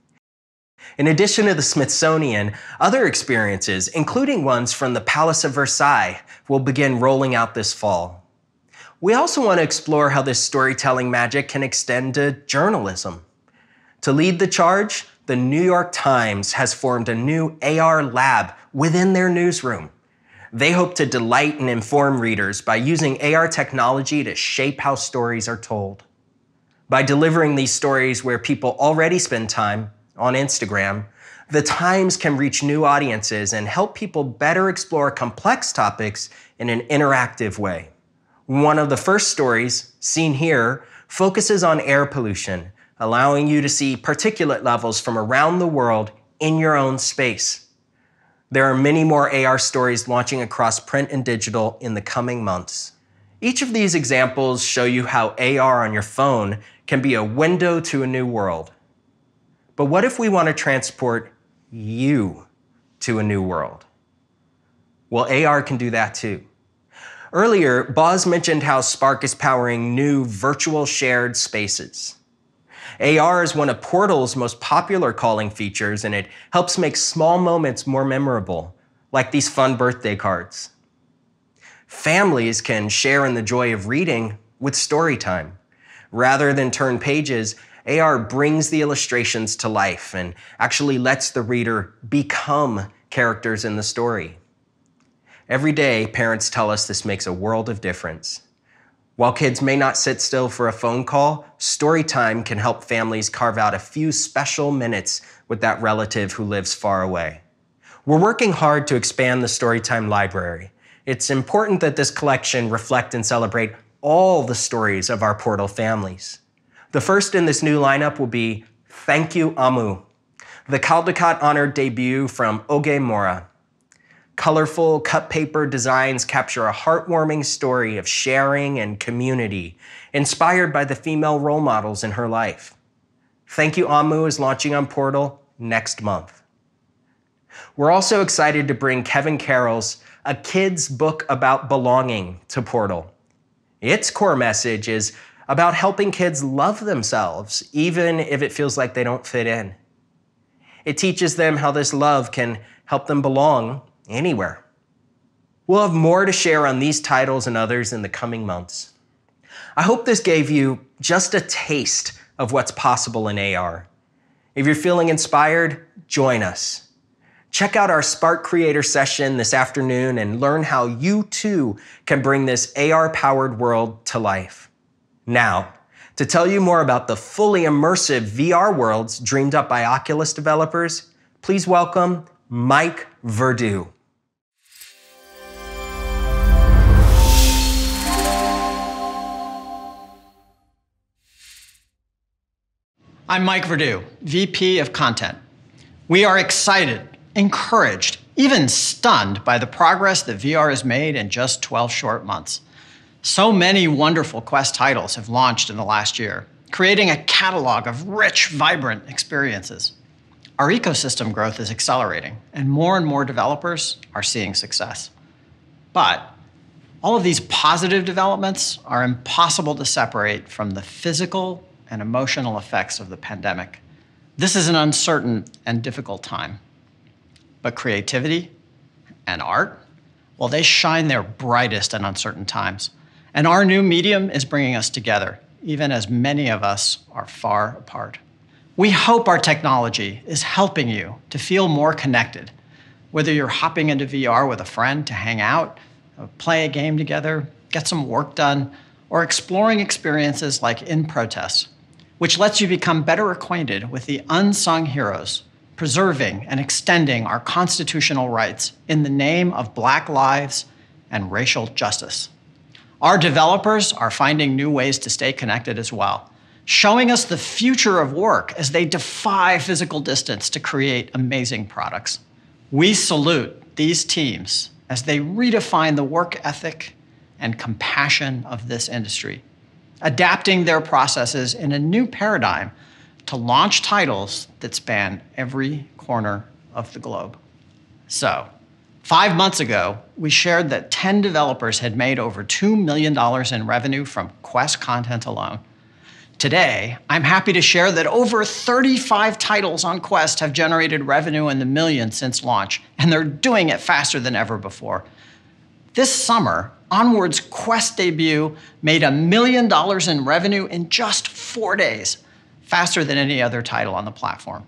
In addition to the Smithsonian, other experiences, including ones from the Palace of Versailles, will begin rolling out this fall. We also want to explore how this storytelling magic can extend to journalism. To lead the charge, the New York Times has formed a new AR lab within their newsroom. They hope to delight and inform readers by using AR technology to shape how stories are told. By delivering these stories where people already spend time, on Instagram, the Times can reach new audiences and help people better explore complex topics in an interactive way. One of the first stories, seen here, focuses on air pollution allowing you to see particulate levels from around the world in your own space. There are many more AR stories launching across print and digital in the coming months. Each of these examples show you how AR on your phone can be a window to a new world. But what if we want to transport you to a new world? Well, AR can do that too. Earlier, Boz mentioned how Spark is powering new virtual shared spaces. AR is one of Portal's most popular calling features, and it helps make small moments more memorable, like these fun birthday cards. Families can share in the joy of reading with story time. Rather than turn pages, AR brings the illustrations to life and actually lets the reader become characters in the story. Every day, parents tell us this makes a world of difference. While kids may not sit still for a phone call, story time can help families carve out a few special minutes with that relative who lives far away. We're working hard to expand the Storytime library. It's important that this collection reflect and celebrate all the stories of our Portal families. The first in this new lineup will be Thank You Omu, the Caldecott honored debut from Oge Mora. Colorful cut paper designs capture a heartwarming story of sharing and community, inspired by the female role models in her life. Thank You Omu is launching on Portal next month. We're also excited to bring Kevin Carroll's A Kid's Book About Belonging to Portal. Its core message is about helping kids love themselves, even if it feels like they don't fit in. It teaches them how this love can help them belong anywhere. We'll have more to share on these titles and others in the coming months. I hope this gave you just a taste of what's possible in AR. If you're feeling inspired, join us. Check out our Spark Creator session this afternoon and learn how you too can bring this AR powered world to life. Now, to tell you more about the fully immersive VR worlds dreamed up by Oculus developers, please welcome Mike Verdu. I'm Mike Verdu, VP of Content. We are excited, encouraged, even stunned by the progress that VR has made in just 12 short months. So many wonderful Quest titles have launched in the last year, creating a catalog of rich, vibrant experiences. Our ecosystem growth is accelerating, and more and more developers are seeing success. But all of these positive developments are impossible to separate from the physical and emotional effects of the pandemic. This is an uncertain and difficult time. But creativity and art, well, they shine their brightest in uncertain times. And our new medium is bringing us together, even as many of us are far apart. We hope our technology is helping you to feel more connected, whether you're hopping into VR with a friend to hang out, uh, play a game together, get some work done, or exploring experiences like In Protest, which lets you become better acquainted with the unsung heroes, preserving and extending our constitutional rights in the name of Black lives and racial justice. Our developers are finding new ways to stay connected as well, showing us the future of work as they defy physical distance to create amazing products. We salute these teams as they redefine the work ethic and compassion of this industry, adapting their processes in a new paradigm to launch titles that span every corner of the globe. So, five months ago, we shared that 10 developers had made over $2 million in revenue from Quest content alone. Today, I'm happy to share that over 35 titles on Quest have generated revenue in the millions since launch, and they're doing it faster than ever before. This summer, Onward's Quest debut made a million dollars in revenue in just four days, faster than any other title on the platform.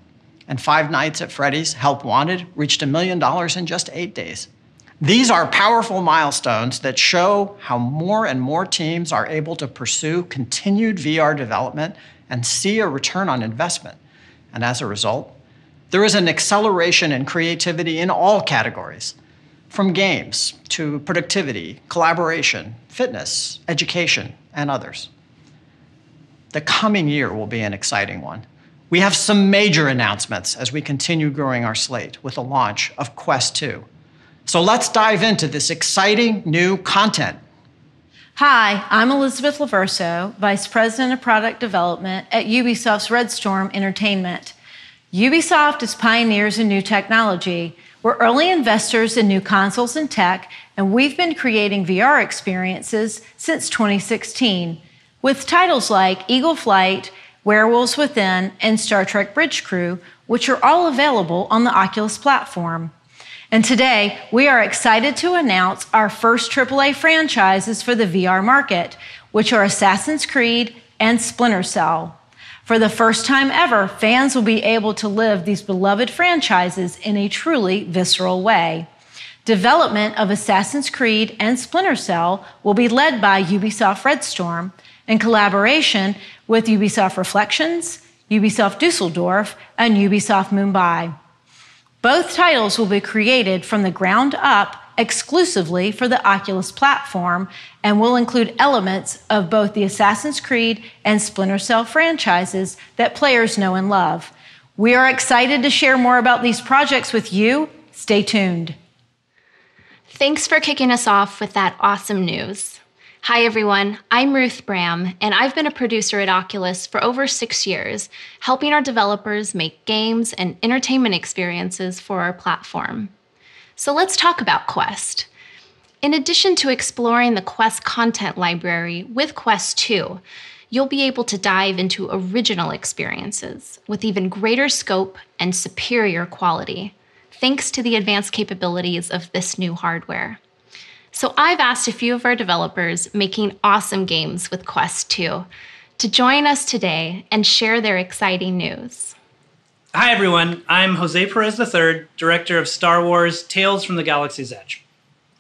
And Five Nights at Freddy's Help Wanted reached a million dollars in just eight days. These are powerful milestones that show how more and more teams are able to pursue continued VR development and see a return on investment. And as a result, there is an acceleration in creativity in all categories, from games to productivity, collaboration, fitness, education, and others. The coming year will be an exciting one. We have some major announcements as we continue growing our slate with the launch of Quest 2. So let's dive into this exciting new content. Hi, I'm Elizabeth Loverso, Vice President of Product Development at Ubisoft's Red Storm Entertainment. Ubisoft is pioneers in new technology. We're early investors in new consoles and tech, and we've been creating VR experiences since 2016 with titles like Eagle Flight, Werewolves Within, and Star Trek Bridge Crew, which are all available on the Oculus platform. And today, we are excited to announce our first AAA franchises for the VR market, which are Assassin's Creed and Splinter Cell. For the first time ever, fans will be able to live these beloved franchises in a truly visceral way. Development of Assassin's Creed and Splinter Cell will be led by Ubisoft Red Storm in collaboration with Ubisoft Reflections, Ubisoft Dusseldorf, and Ubisoft Mumbai. Both titles will be created from the ground up exclusively for the Oculus platform and will include elements of both the Assassin's Creed and Splinter Cell franchises that players know and love. We are excited to share more about these projects with you. Stay tuned. Thanks for kicking us off with that awesome news. Hi, everyone. I'm Ruth Bram, and I've been a producer at Oculus for over six years, helping our developers make games and entertainment experiences for our platform. So let's talk about Quest. In addition to exploring the Quest content library with Quest 2, you'll be able to dive into original experiences with even greater scope and superior quality, thanks to the advanced capabilities of this new hardware. So I've asked a few of our developers making awesome games with Quest 2 to join us today and share their exciting news. Hi, everyone. I'm Jose Perez III, Director of Star Wars Tales from the Galaxy's Edge.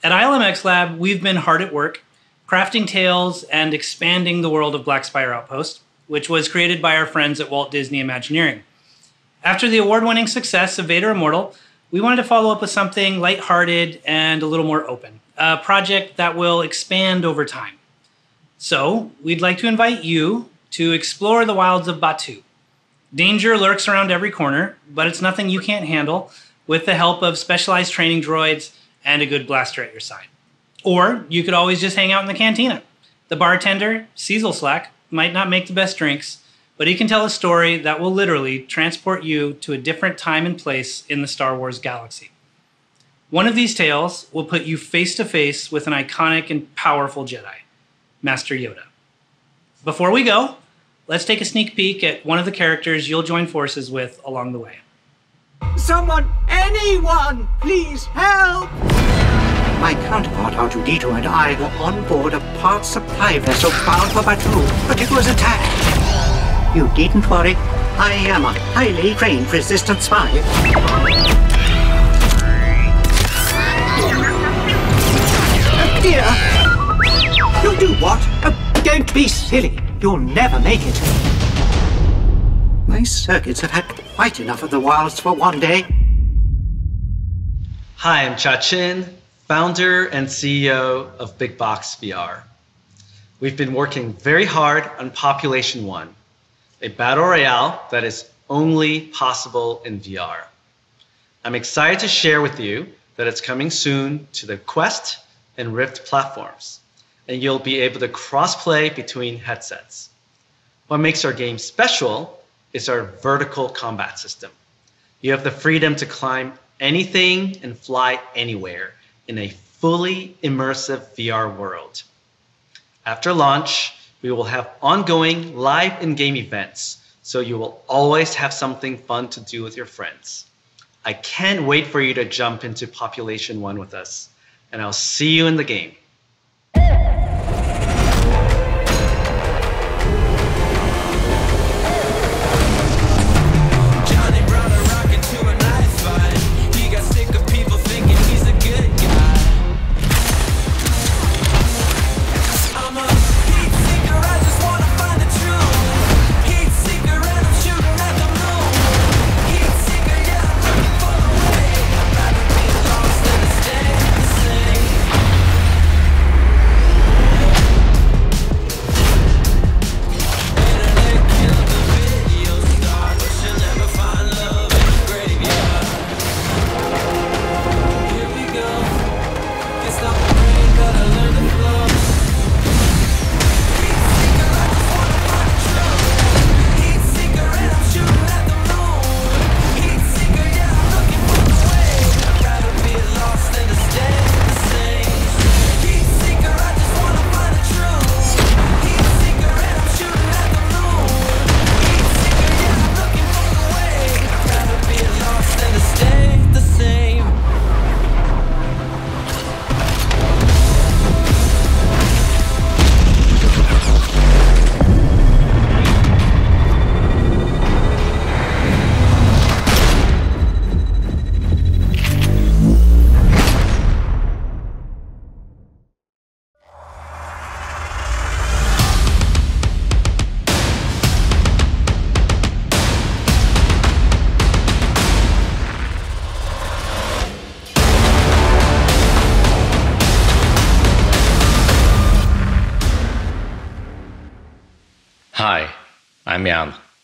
At ILMxLAB, we've been hard at work crafting tales and expanding the world of Black Spire Outpost, which was created by our friends at Walt Disney Imagineering. After the award winning success of Vader Immortal, we wanted to follow up with something lighthearted and a little more open a project that will expand over time. So, we'd like to invite you to explore the wilds of Batuu. Danger lurks around every corner, but it's nothing you can't handle with the help of specialized training droids and a good blaster at your side. Or you could always just hang out in the cantina. The bartender, Seezelslak, might not make the best drinks, but he can tell a story that will literally transport you to a different time and place in the Star Wars galaxy. One of these tales will put you face to face with an iconic and powerful Jedi, Master Yoda. Before we go, let's take a sneak peek at one of the characters you'll join forces with along the way. Someone, anyone, please help! My counterpart R2D2 and I were on board a parts supply vessel bound for Batuu, but it was attacked. You needn't worry. I am a highly trained resistance spy. Dear! You'll do what? Oh, don't be silly. You'll never make it. My circuits have had quite enough of the wilds for one day. Hi, I'm Chia Chin, founder and CEO of BigBox VR. We've been working very hard on Population One, a battle royale that is only possible in VR. I'm excited to share with you that it's coming soon to the Quest and Rift platforms, and you'll be able to crossplay between headsets. What makes our game special is our vertical combat system. You have the freedom to climb anything and fly anywhere in a fully immersive VR world. After launch, we will have ongoing live in game events, so you will always have something fun to do with your friends. I can't wait for you to jump into Population One with us and I'll see you in the game.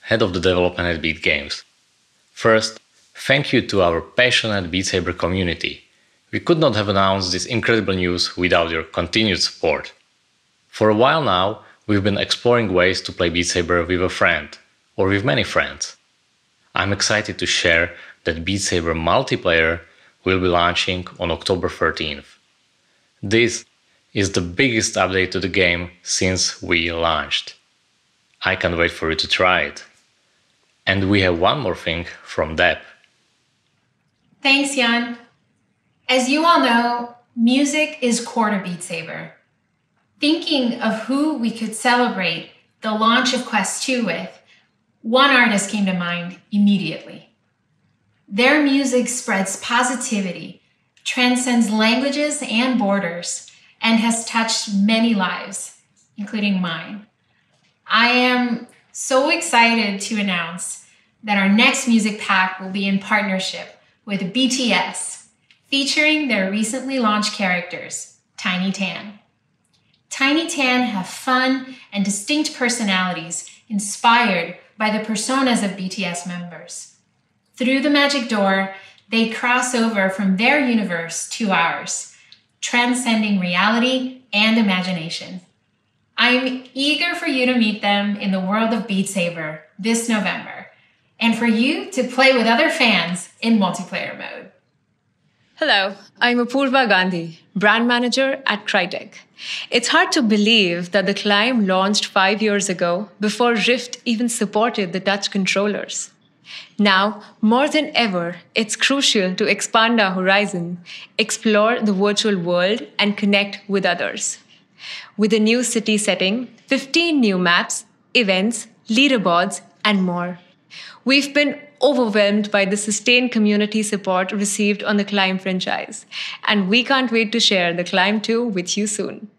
Head of the development at Beat Games. First, thank you to our passionate Beat Saber community. We could not have announced this incredible news without your continued support. For a while now, we've been exploring ways to play Beat Saber with a friend, or with many friends. I'm excited to share that Beat Saber multiplayer will be launching on October 13th. This is the biggest update to the game since we launched. I can't wait for you to try it. And we have one more thing from Deb. Thanks, Jan. As you all know, music is core to Beat Saber. Thinking of who we could celebrate the launch of Quest 2 with, one artist came to mind immediately. Their music spreads positivity, transcends languages and borders, and has touched many lives, including mine. I am so excited to announce that our next music pack will be in partnership with BTS, featuring their recently launched characters, Tiny Tan. Tiny Tan have fun and distinct personalities inspired by the personas of BTS members. Through the magic door, they cross over from their universe to ours, transcending reality and imagination. I'm eager for you to meet them in the world of Beat Saber this November, and for you to play with other fans in multiplayer mode. Hello, I'm Apurva Gandhi, brand manager at Crytek. It's hard to believe that the Climb launched five years ago before Rift even supported the touch controllers. Now, more than ever, it's crucial to expand our horizon, explore the virtual world, and connect with others. With a new city setting, 15 new maps, events, leaderboards, and more. We've been overwhelmed by the sustained community support received on the Climb franchise, and we can't wait to share the Climb 2 with you soon.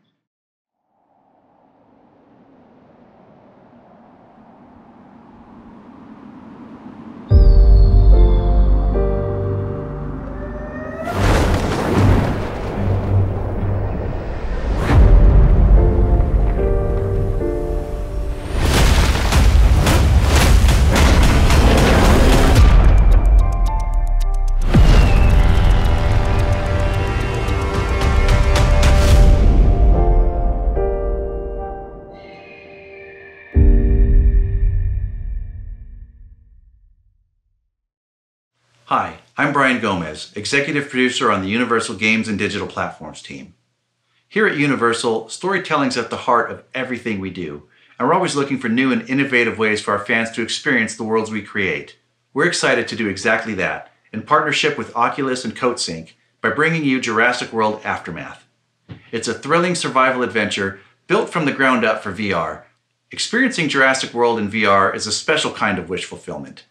I'm Brian Gomez, executive producer on the Universal Games and Digital Platforms team. Here at Universal, storytelling's at the heart of everything we do, and we're always looking for new and innovative ways for our fans to experience the worlds we create. We're excited to do exactly that in partnership with Oculus and Coatsink by bringing you Jurassic World Aftermath. It's a thrilling survival adventure built from the ground up for VR. Experiencing Jurassic World in VR is a special kind of wish fulfillment.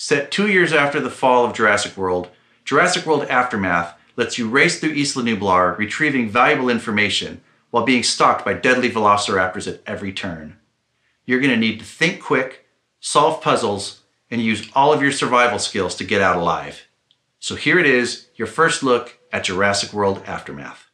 Set two years after the fall of Jurassic World, Jurassic World Aftermath lets you race through Isla Nublar, retrieving valuable information while being stalked by deadly velociraptors at every turn. You're going to need to think quick, solve puzzles, and use all of your survival skills to get out alive. So here it is, your first look at Jurassic World Aftermath.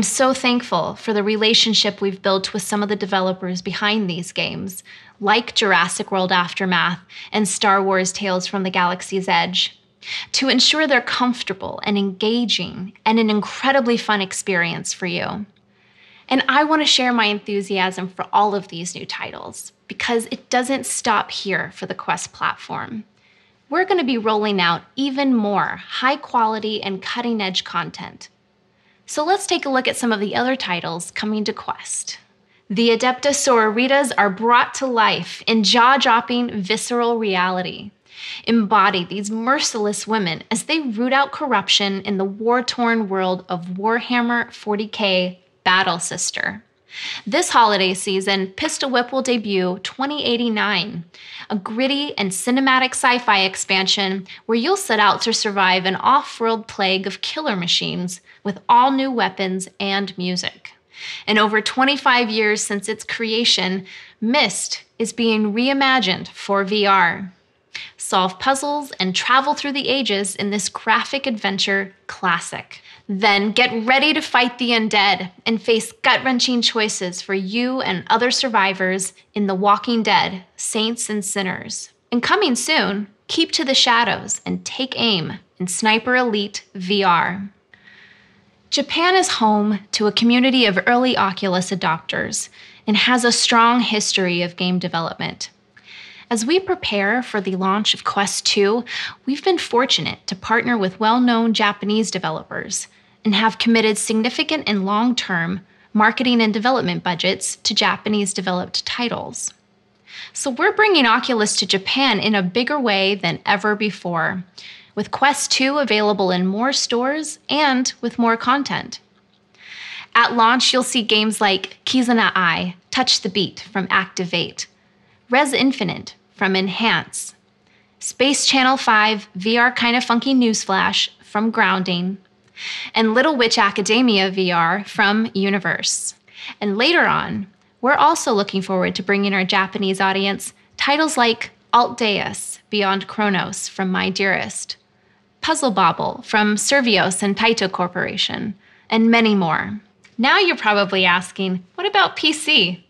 I'm so thankful for the relationship we've built with some of the developers behind these games, like Jurassic World Aftermath and Star Wars Tales from the Galaxy's Edge, to ensure they're comfortable and engaging and an incredibly fun experience for you. And I want to share my enthusiasm for all of these new titles because it doesn't stop here for the Quest platform. We're going to be rolling out even more high quality and cutting edge content. So let's take a look at some of the other titles coming to Quest. The Adepta Sororitas are brought to life in jaw dropping, visceral reality. Embody these merciless women as they root out corruption in the war torn world of Warhammer 40k Battle Sister. This holiday season, Pistol Whip will debut 2089, a gritty and cinematic sci fi expansion where you'll set out to survive an off world plague of killer machines with all new weapons and music. In over 25 years since its creation, Myst is being reimagined for VR. Solve puzzles and travel through the ages in this graphic adventure classic. Then get ready to fight the undead and face gut wrenching choices for you and other survivors in The Walking Dead Saints and Sinners. And coming soon, keep to the shadows and take aim in Sniper Elite VR. Japan is home to a community of early Oculus adopters and has a strong history of game development. As we prepare for the launch of Quest 2, we've been fortunate to partner with well known Japanese developers and have committed significant and long term marketing and development budgets to Japanese developed titles. So we're bringing Oculus to Japan in a bigger way than ever before, with Quest 2 available in more stores and with more content. At launch, you'll see games like Kizuna AI, Touch the Beat from Activate, Rez Infinite from Enhance, Space Channel 5 VR Kinda Funky Newsflash from Grounding, and Little Witch Academia VR from Universe. And later on, we're also looking forward to bringing our Japanese audience titles like Alt Deus Beyond Chronos from My Dearest, Puzzle Bobble from Survios and Taito Corporation, and many more. Now you're probably asking, what about PC?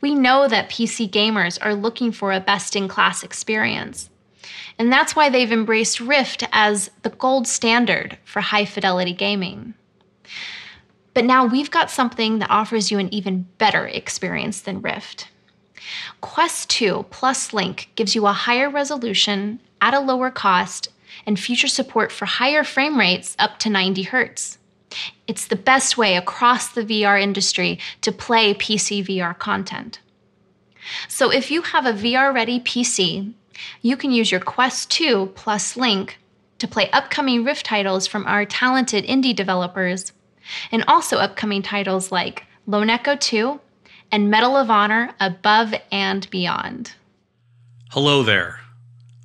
We know that PC gamers are looking for a best in class experience. And that's why they've embraced Rift as the gold standard for high fidelity gaming. But now we've got something that offers you an even better experience than Rift. Quest 2 plus Link gives you a higher resolution at a lower cost and future support for higher frame rates up to 90 Hz. It's the best way across the VR industry to play PC VR content. So if you have a VR ready PC, you can use your Quest 2 plus Link to play upcoming Rift titles from our talented indie developers, and also upcoming titles like Lone Echo 2 and Medal of Honor Above and Beyond. Hello there.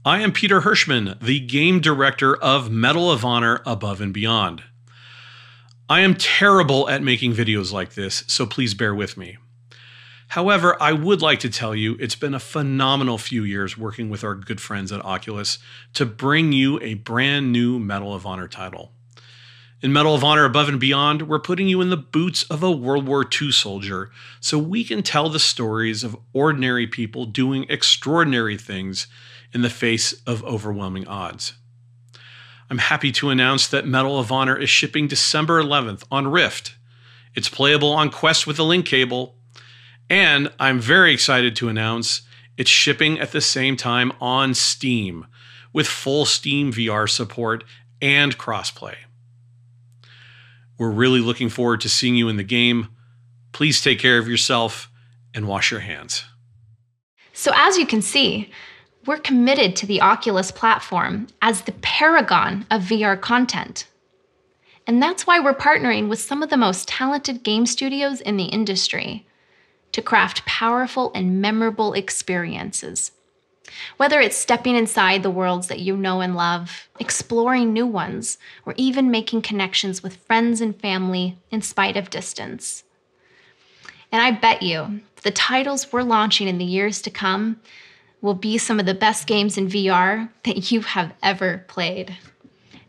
I am Peter Hirschmann, the game director of Medal of Honor Above and Beyond. I am terrible at making videos like this, so please bear with me. However, I would like to tell you it's been a phenomenal few years working with our good friends at Oculus to bring you a brand new Medal of Honor title. In Medal of Honor Above and Beyond, we're putting you in the boots of a World War II soldier so we can tell the stories of ordinary people doing extraordinary things in the face of overwhelming odds. I'm happy to announce that Medal of Honor is shipping December 11th on Rift. It's playable on Quest with a link cable, and I'm very excited to announce it's shipping at the same time on Steam with full Steam VR support and crossplay. We're really looking forward to seeing you in the game. Please take care of yourself and wash your hands. So, as you can see, we're committed to the Oculus platform as the paragon of VR content. And that's why we're partnering with some of the most talented game studios in the industry to craft powerful and memorable experiences. Whether it's stepping inside the worlds that you know and love, exploring new ones, or even making connections with friends and family in spite of distance. And I bet you the titles we're launching in the years to come will be some of the best games in VR that you have ever played.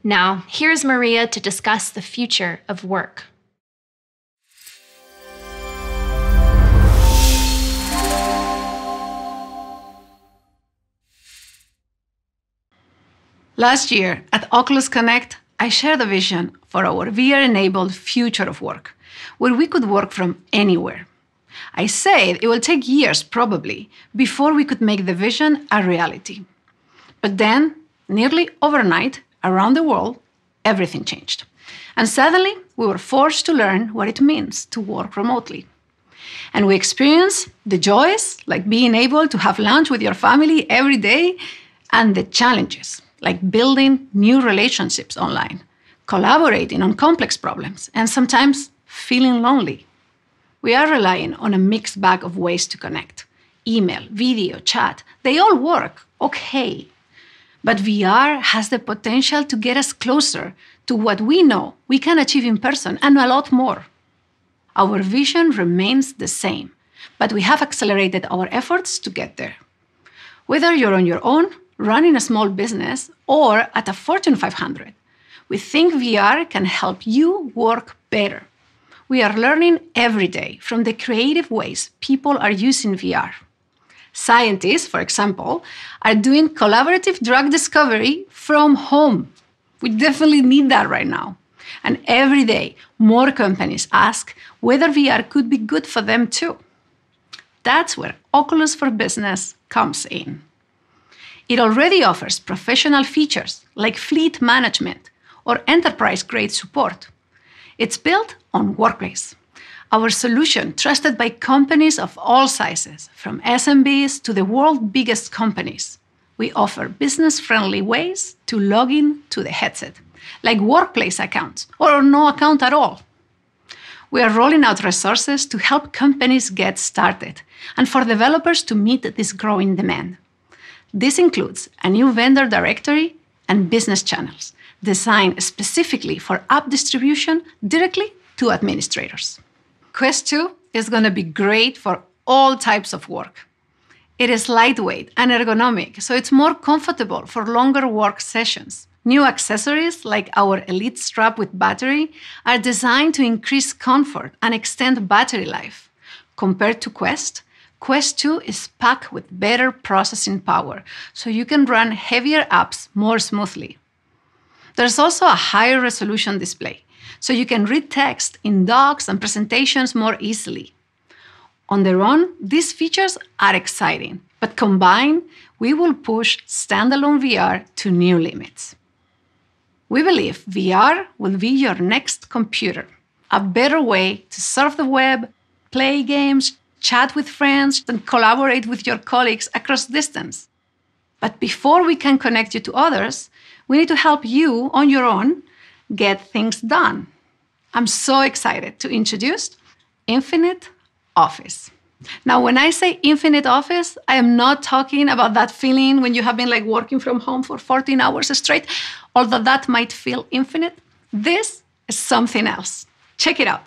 Now, here's Maria to discuss the future of work. Last year at Oculus Connect, I shared a vision for our VR enabled future of work where we could work from anywhere. I said it will take years, probably, before we could make the vision a reality. But then, nearly overnight, around the world, everything changed. And suddenly, we were forced to learn what it means to work remotely. And we experienced the joys, like being able to have lunch with your family every day, and the challenges, like building new relationships online, collaborating on complex problems, and sometimes feeling lonely. We are relying on a mixed bag of ways to connect email, video, chat. They all work, okay. But VR has the potential to get us closer to what we know we can achieve in person and a lot more. Our vision remains the same, but we have accelerated our efforts to get there. Whether you're on your own, running a small business, or at a Fortune 500, we think VR can help you work better. We are learning every day from the creative ways people are using VR. Scientists, for example, are doing collaborative drug discovery from home. We definitely need that right now. And every day, more companies ask whether VR could be good for them too. That's where Oculus for Business comes in. It already offers professional features like fleet management or enterprise grade support. It's built on Workplace, our solution trusted by companies of all sizes, from SMBs to the world's biggest companies. We offer business friendly ways to log in to the headset, like workplace accounts or no account at all. We are rolling out resources to help companies get started and for developers to meet this growing demand. This includes a new vendor directory and business channels designed specifically for app distribution directly to administrators. Quest 2 is going to be great for all types of work. It is lightweight and ergonomic, so it's more comfortable for longer work sessions. New accessories like our Elite strap with battery are designed to increase comfort and extend battery life. Compared to Quest, Quest 2 is packed with better processing power, so you can run heavier apps more smoothly. There's also a higher resolution display, so you can read text in docs and presentations more easily. On their own, these features are exciting, but combined, we will push standalone VR to new limits. We believe VR will be your next computer, a better way to surf the web, play games, chat with friends, and collaborate with your colleagues across distance. But before we can connect you to others, we need to help you on your own get things done. I'm so excited to introduce Infinite Office. Now, when I say infinite office, I am not talking about that feeling when you have been like working from home for 14 hours straight, although that might feel infinite. This is something else. Check it out.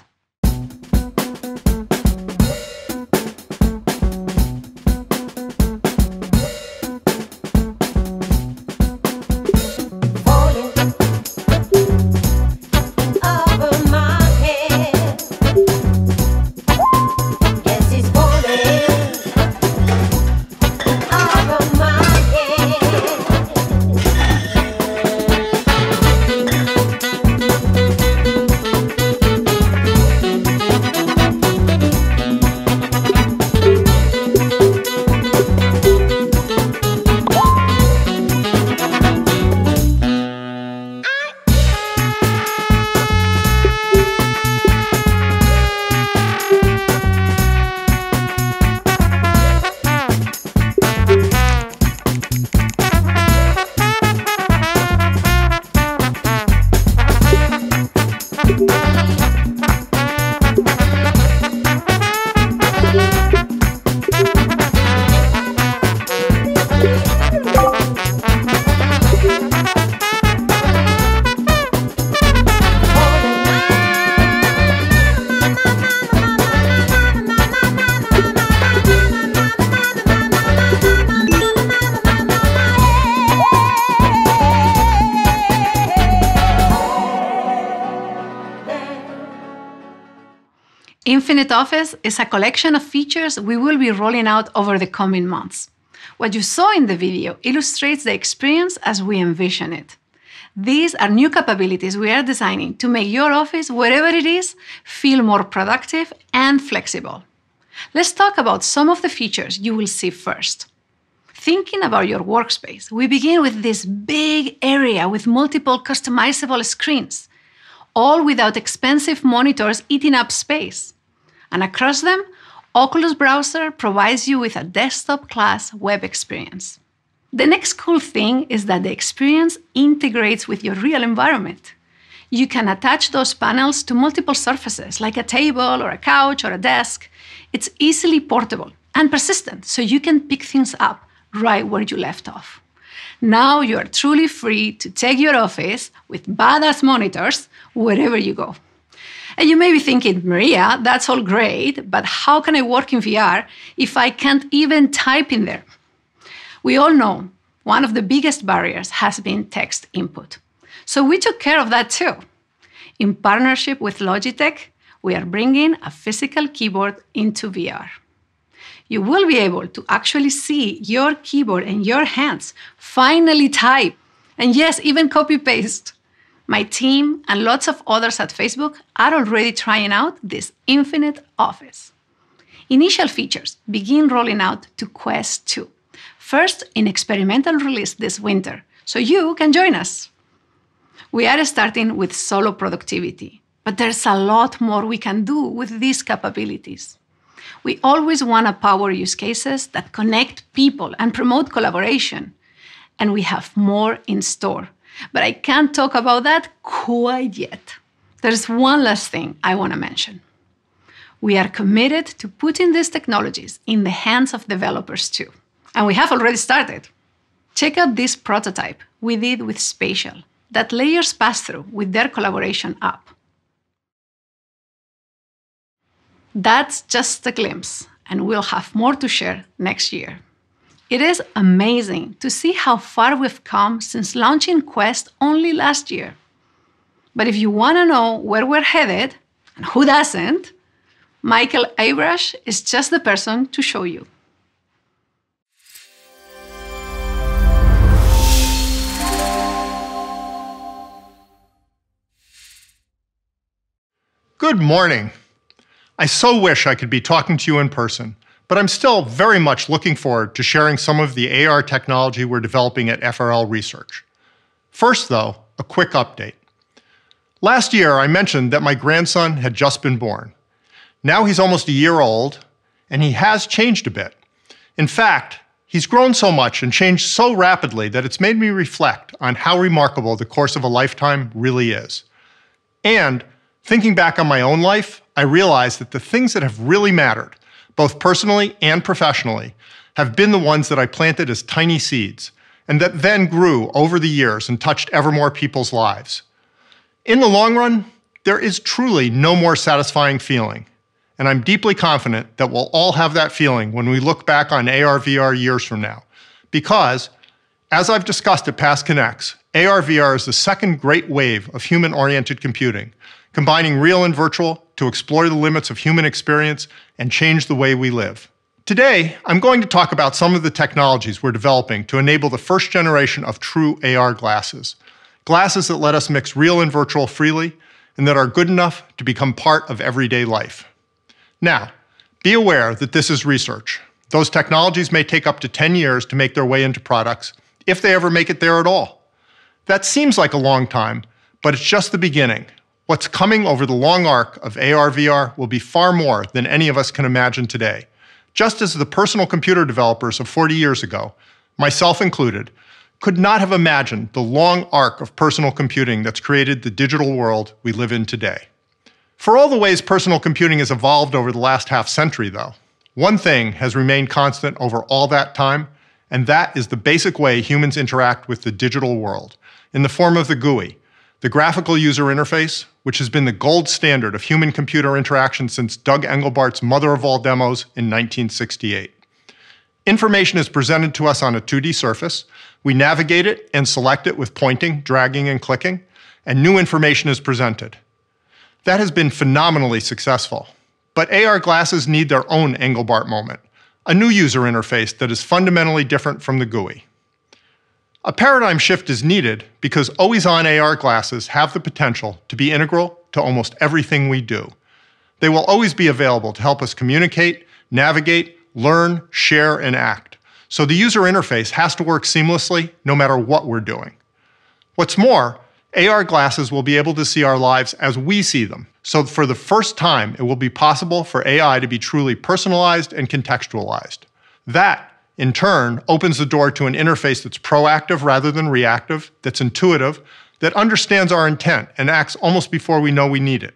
Infinite Office is a collection of features we will be rolling out over the coming months. What you saw in the video illustrates the experience as we envision it. These are new capabilities we are designing to make your office, wherever it is, feel more productive and flexible. Let's talk about some of the features you will see first. Thinking about your workspace, we begin with this big area with multiple customizable screens, all without expensive monitors eating up space. And across them, Oculus Browser provides you with a desktop class web experience. The next cool thing is that the experience integrates with your real environment. You can attach those panels to multiple surfaces, like a table or a couch or a desk. It's easily portable and persistent, so you can pick things up right where you left off. Now you are truly free to take your office with badass monitors wherever you go. And you may be thinking, Maria, that's all great, but how can I work in VR if I can't even type in there? We all know one of the biggest barriers has been text input. So we took care of that too. In partnership with Logitech, we are bringing a physical keyboard into VR. You will be able to actually see your keyboard and your hands finally type, and yes, even copy paste. My team and lots of others at Facebook are already trying out this infinite office. Initial features begin rolling out to Quest 2, first in experimental release this winter, so you can join us. We are starting with solo productivity, but there's a lot more we can do with these capabilities. We always want to power use cases that connect people and promote collaboration, and we have more in store. But I can't talk about that quite yet. There's one last thing I want to mention. We are committed to putting these technologies in the hands of developers too. And we have already started. Check out this prototype we did with Spatial that layers pass through with their collaboration app. That's just a glimpse, and we'll have more to share next year. It is amazing to see how far we've come since launching Quest only last year. But if you want to know where we're headed, and who doesn't, Michael Abrash is just the person to show you. Good morning. I so wish I could be talking to you in person, but I'm still very much looking forward to sharing some of the AR technology we're developing at FRL Research. First, though, a quick update. Last year, I mentioned that my grandson had just been born. Now he's almost a year old, and he has changed a bit. In fact, he's grown so much and changed so rapidly that it's made me reflect on how remarkable the course of a lifetime really is. And thinking back on my own life, I realized that the things that have really mattered, both personally and professionally, have been the ones that I planted as tiny seeds, and that then grew over the years and touched ever more people's lives. In the long run, there is truly no more satisfying feeling, and I'm deeply confident that we'll all have that feeling when we look back on ARVR years from now. Because, as I've discussed at past Connects, ARVR is the second great wave of human oriented computing, combining real and virtual to explore the limits of human experience and change the way we live. Today, I'm going to talk about some of the technologies we're developing to enable the first generation of true AR glasses. Glasses that let us mix real and virtual freely and that are good enough to become part of everyday life. Now, be aware that this is research. Those technologies may take up to 10 years to make their way into products, if they ever make it there at all. That seems like a long time, but it's just the beginning. What's coming over the long arc of AR VR will be far more than any of us can imagine today. Just as the personal computer developers of 40 years ago, myself included, could not have imagined the long arc of personal computing that's created the digital world we live in today. For all the ways personal computing has evolved over the last half century, though, one thing has remained constant over all that time, and that is the basic way humans interact with the digital world in the form of the GUI, the graphical user interface, which has been the gold standard of human computer interaction since Doug Engelbart's mother of all demos in 1968. Information is presented to us on a 2D surface. We navigate it and select it with pointing, dragging, and clicking, and new information is presented. That has been phenomenally successful. But AR glasses need their own Engelbart moment, a new user interface that is fundamentally different from the GUI. A paradigm shift is needed because always on AR glasses have the potential to be integral to almost everything we do. They will always be available to help us communicate, navigate, learn, share, and act. So the user interface has to work seamlessly no matter what we're doing. What's more, AR glasses will be able to see our lives as we see them. So for the first time, it will be possible for AI to be truly personalized and contextualized. That, in turn, opens the door to an interface that's proactive rather than reactive, that's intuitive, that understands our intent and acts almost before we know we need it.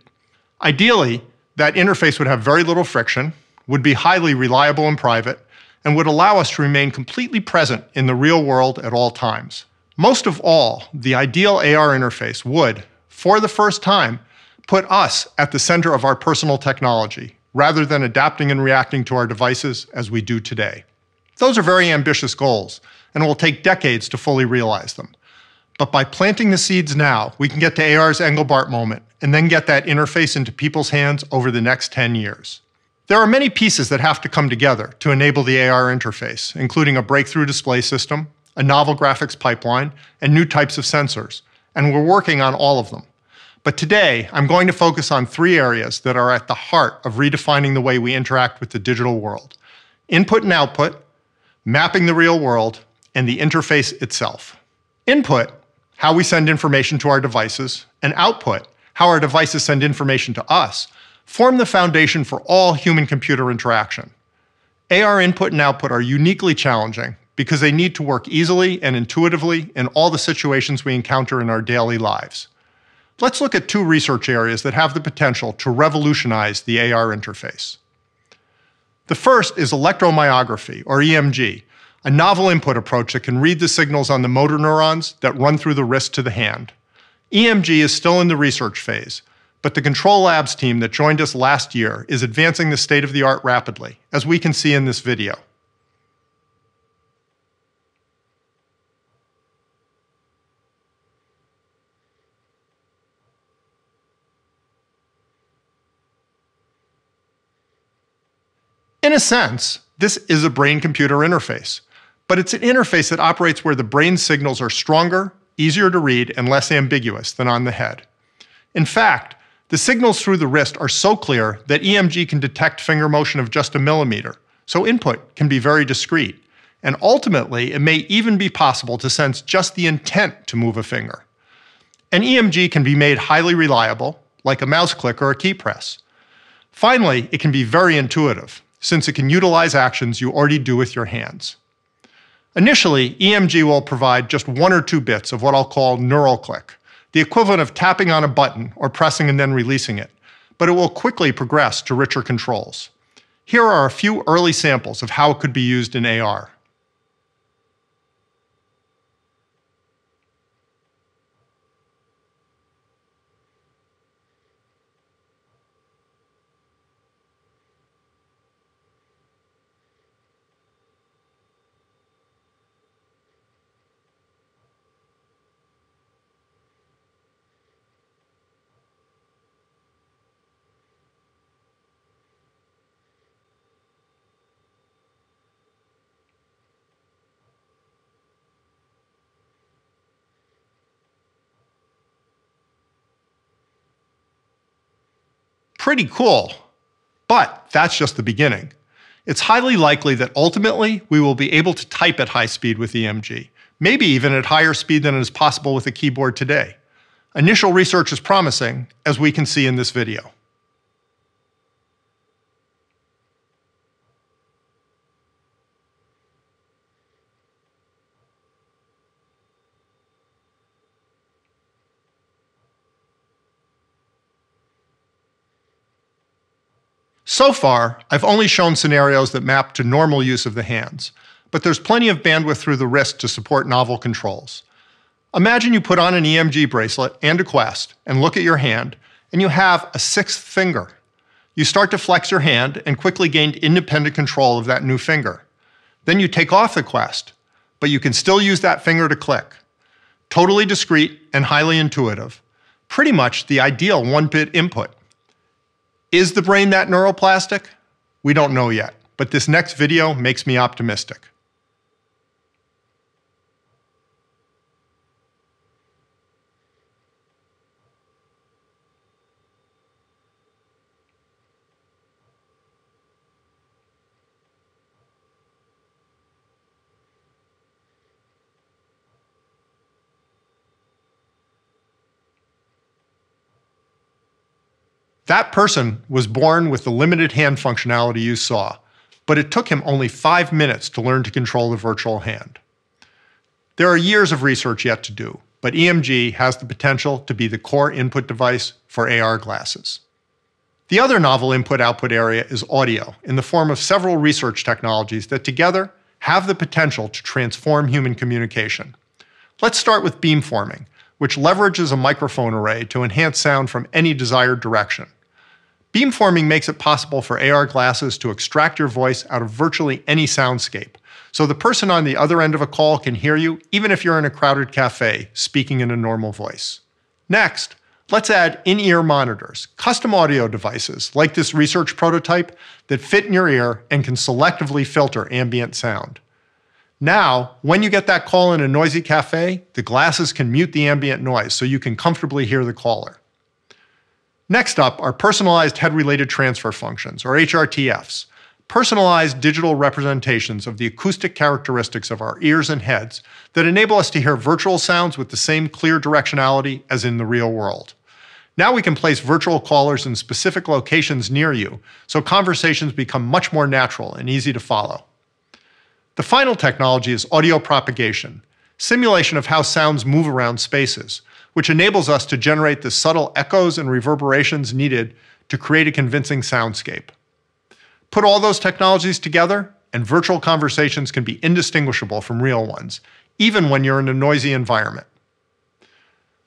Ideally, that interface would have very little friction, would be highly reliable and private, and would allow us to remain completely present in the real world at all times. Most of all, the ideal AR interface would, for the first time, put us at the center of our personal technology, rather than adapting and reacting to our devices as we do today. Those are very ambitious goals, and it will take decades to fully realize them. But by planting the seeds now, we can get to AR's Engelbart moment and then get that interface into people's hands over the next 10 years. There are many pieces that have to come together to enable the AR interface, including a breakthrough display system, a novel graphics pipeline, and new types of sensors, and we're working on all of them. But today, I'm going to focus on three areas that are at the heart of redefining the way we interact with the digital world input and output, mapping the real world, and the interface itself. Input, how we send information to our devices, and output, how our devices send information to us, form the foundation for all human computer interaction. AR input and output are uniquely challenging because they need to work easily and intuitively in all the situations we encounter in our daily lives. Let's look at two research areas that have the potential to revolutionize the AR interface. The first is electromyography, or EMG, a novel input approach that can read the signals on the motor neurons that run through the wrist to the hand. EMG is still in the research phase, but the CTRL-labs team that joined us last year is advancing the state of the art rapidly, as we can see in this video. In a sense, this is a brain computer interface, but it's an interface that operates where the brain signals are stronger, easier to read, and less ambiguous than on the head. In fact, the signals through the wrist are so clear that EMG can detect finger motion of just a millimeter, so input can be very discrete. And ultimately, it may even be possible to sense just the intent to move a finger. An EMG can be made highly reliable, like a mouse click or a key press. Finally, it can be very intuitive, since it can utilize actions you already do with your hands. Initially, EMG will provide just one or two bits of what I'll call neural click, the equivalent of tapping on a button or pressing and then releasing it, but it will quickly progress to richer controls. Here are a few early samples of how it could be used in AR. Pretty cool. But that's just the beginning. It's highly likely that ultimately we will be able to type at high speed with EMG, maybe even at higher speed than is possible with a keyboard today. Initial research is promising, as we can see in this video. So far, I've only shown scenarios that map to normal use of the hands, but there's plenty of bandwidth through the wrist to support novel controls. Imagine you put on an EMG bracelet and a Quest and look at your hand, and you have a sixth finger. You start to flex your hand and quickly gain independent control of that new finger. Then you take off the Quest, but you can still use that finger to click. Totally discreet and highly intuitive. Pretty much the ideal one bit input. Is the brain that neuroplastic? We don't know yet, but this next video makes me optimistic. That person was born with the limited hand functionality you saw, but it took him only five minutes to learn to control the virtual hand. There are years of research yet to do, but EMG has the potential to be the core input device for AR glasses. The other novel input output area is audio, in the form of several research technologies that together have the potential to transform human communication. Let's start with beamforming, which leverages a microphone array to enhance sound from any desired direction. Beamforming makes it possible for AR glasses to extract your voice out of virtually any soundscape, so the person on the other end of a call can hear you even if you're in a crowded cafe speaking in a normal voice. Next, let's add in ear monitors, custom audio devices like this research prototype that fit in your ear and can selectively filter ambient sound. Now, when you get that call in a noisy cafe, the glasses can mute the ambient noise so you can comfortably hear the caller. Next up are personalized head related transfer functions, or HRTFs, personalized digital representations of the acoustic characteristics of our ears and heads that enable us to hear virtual sounds with the same clear directionality as in the real world. Now we can place virtual callers in specific locations near you, so conversations become much more natural and easy to follow. The final technology is audio propagation, simulation of how sounds move around spaces, which enables us to generate the subtle echoes and reverberations needed to create a convincing soundscape. Put all those technologies together, and virtual conversations can be indistinguishable from real ones, even when you're in a noisy environment.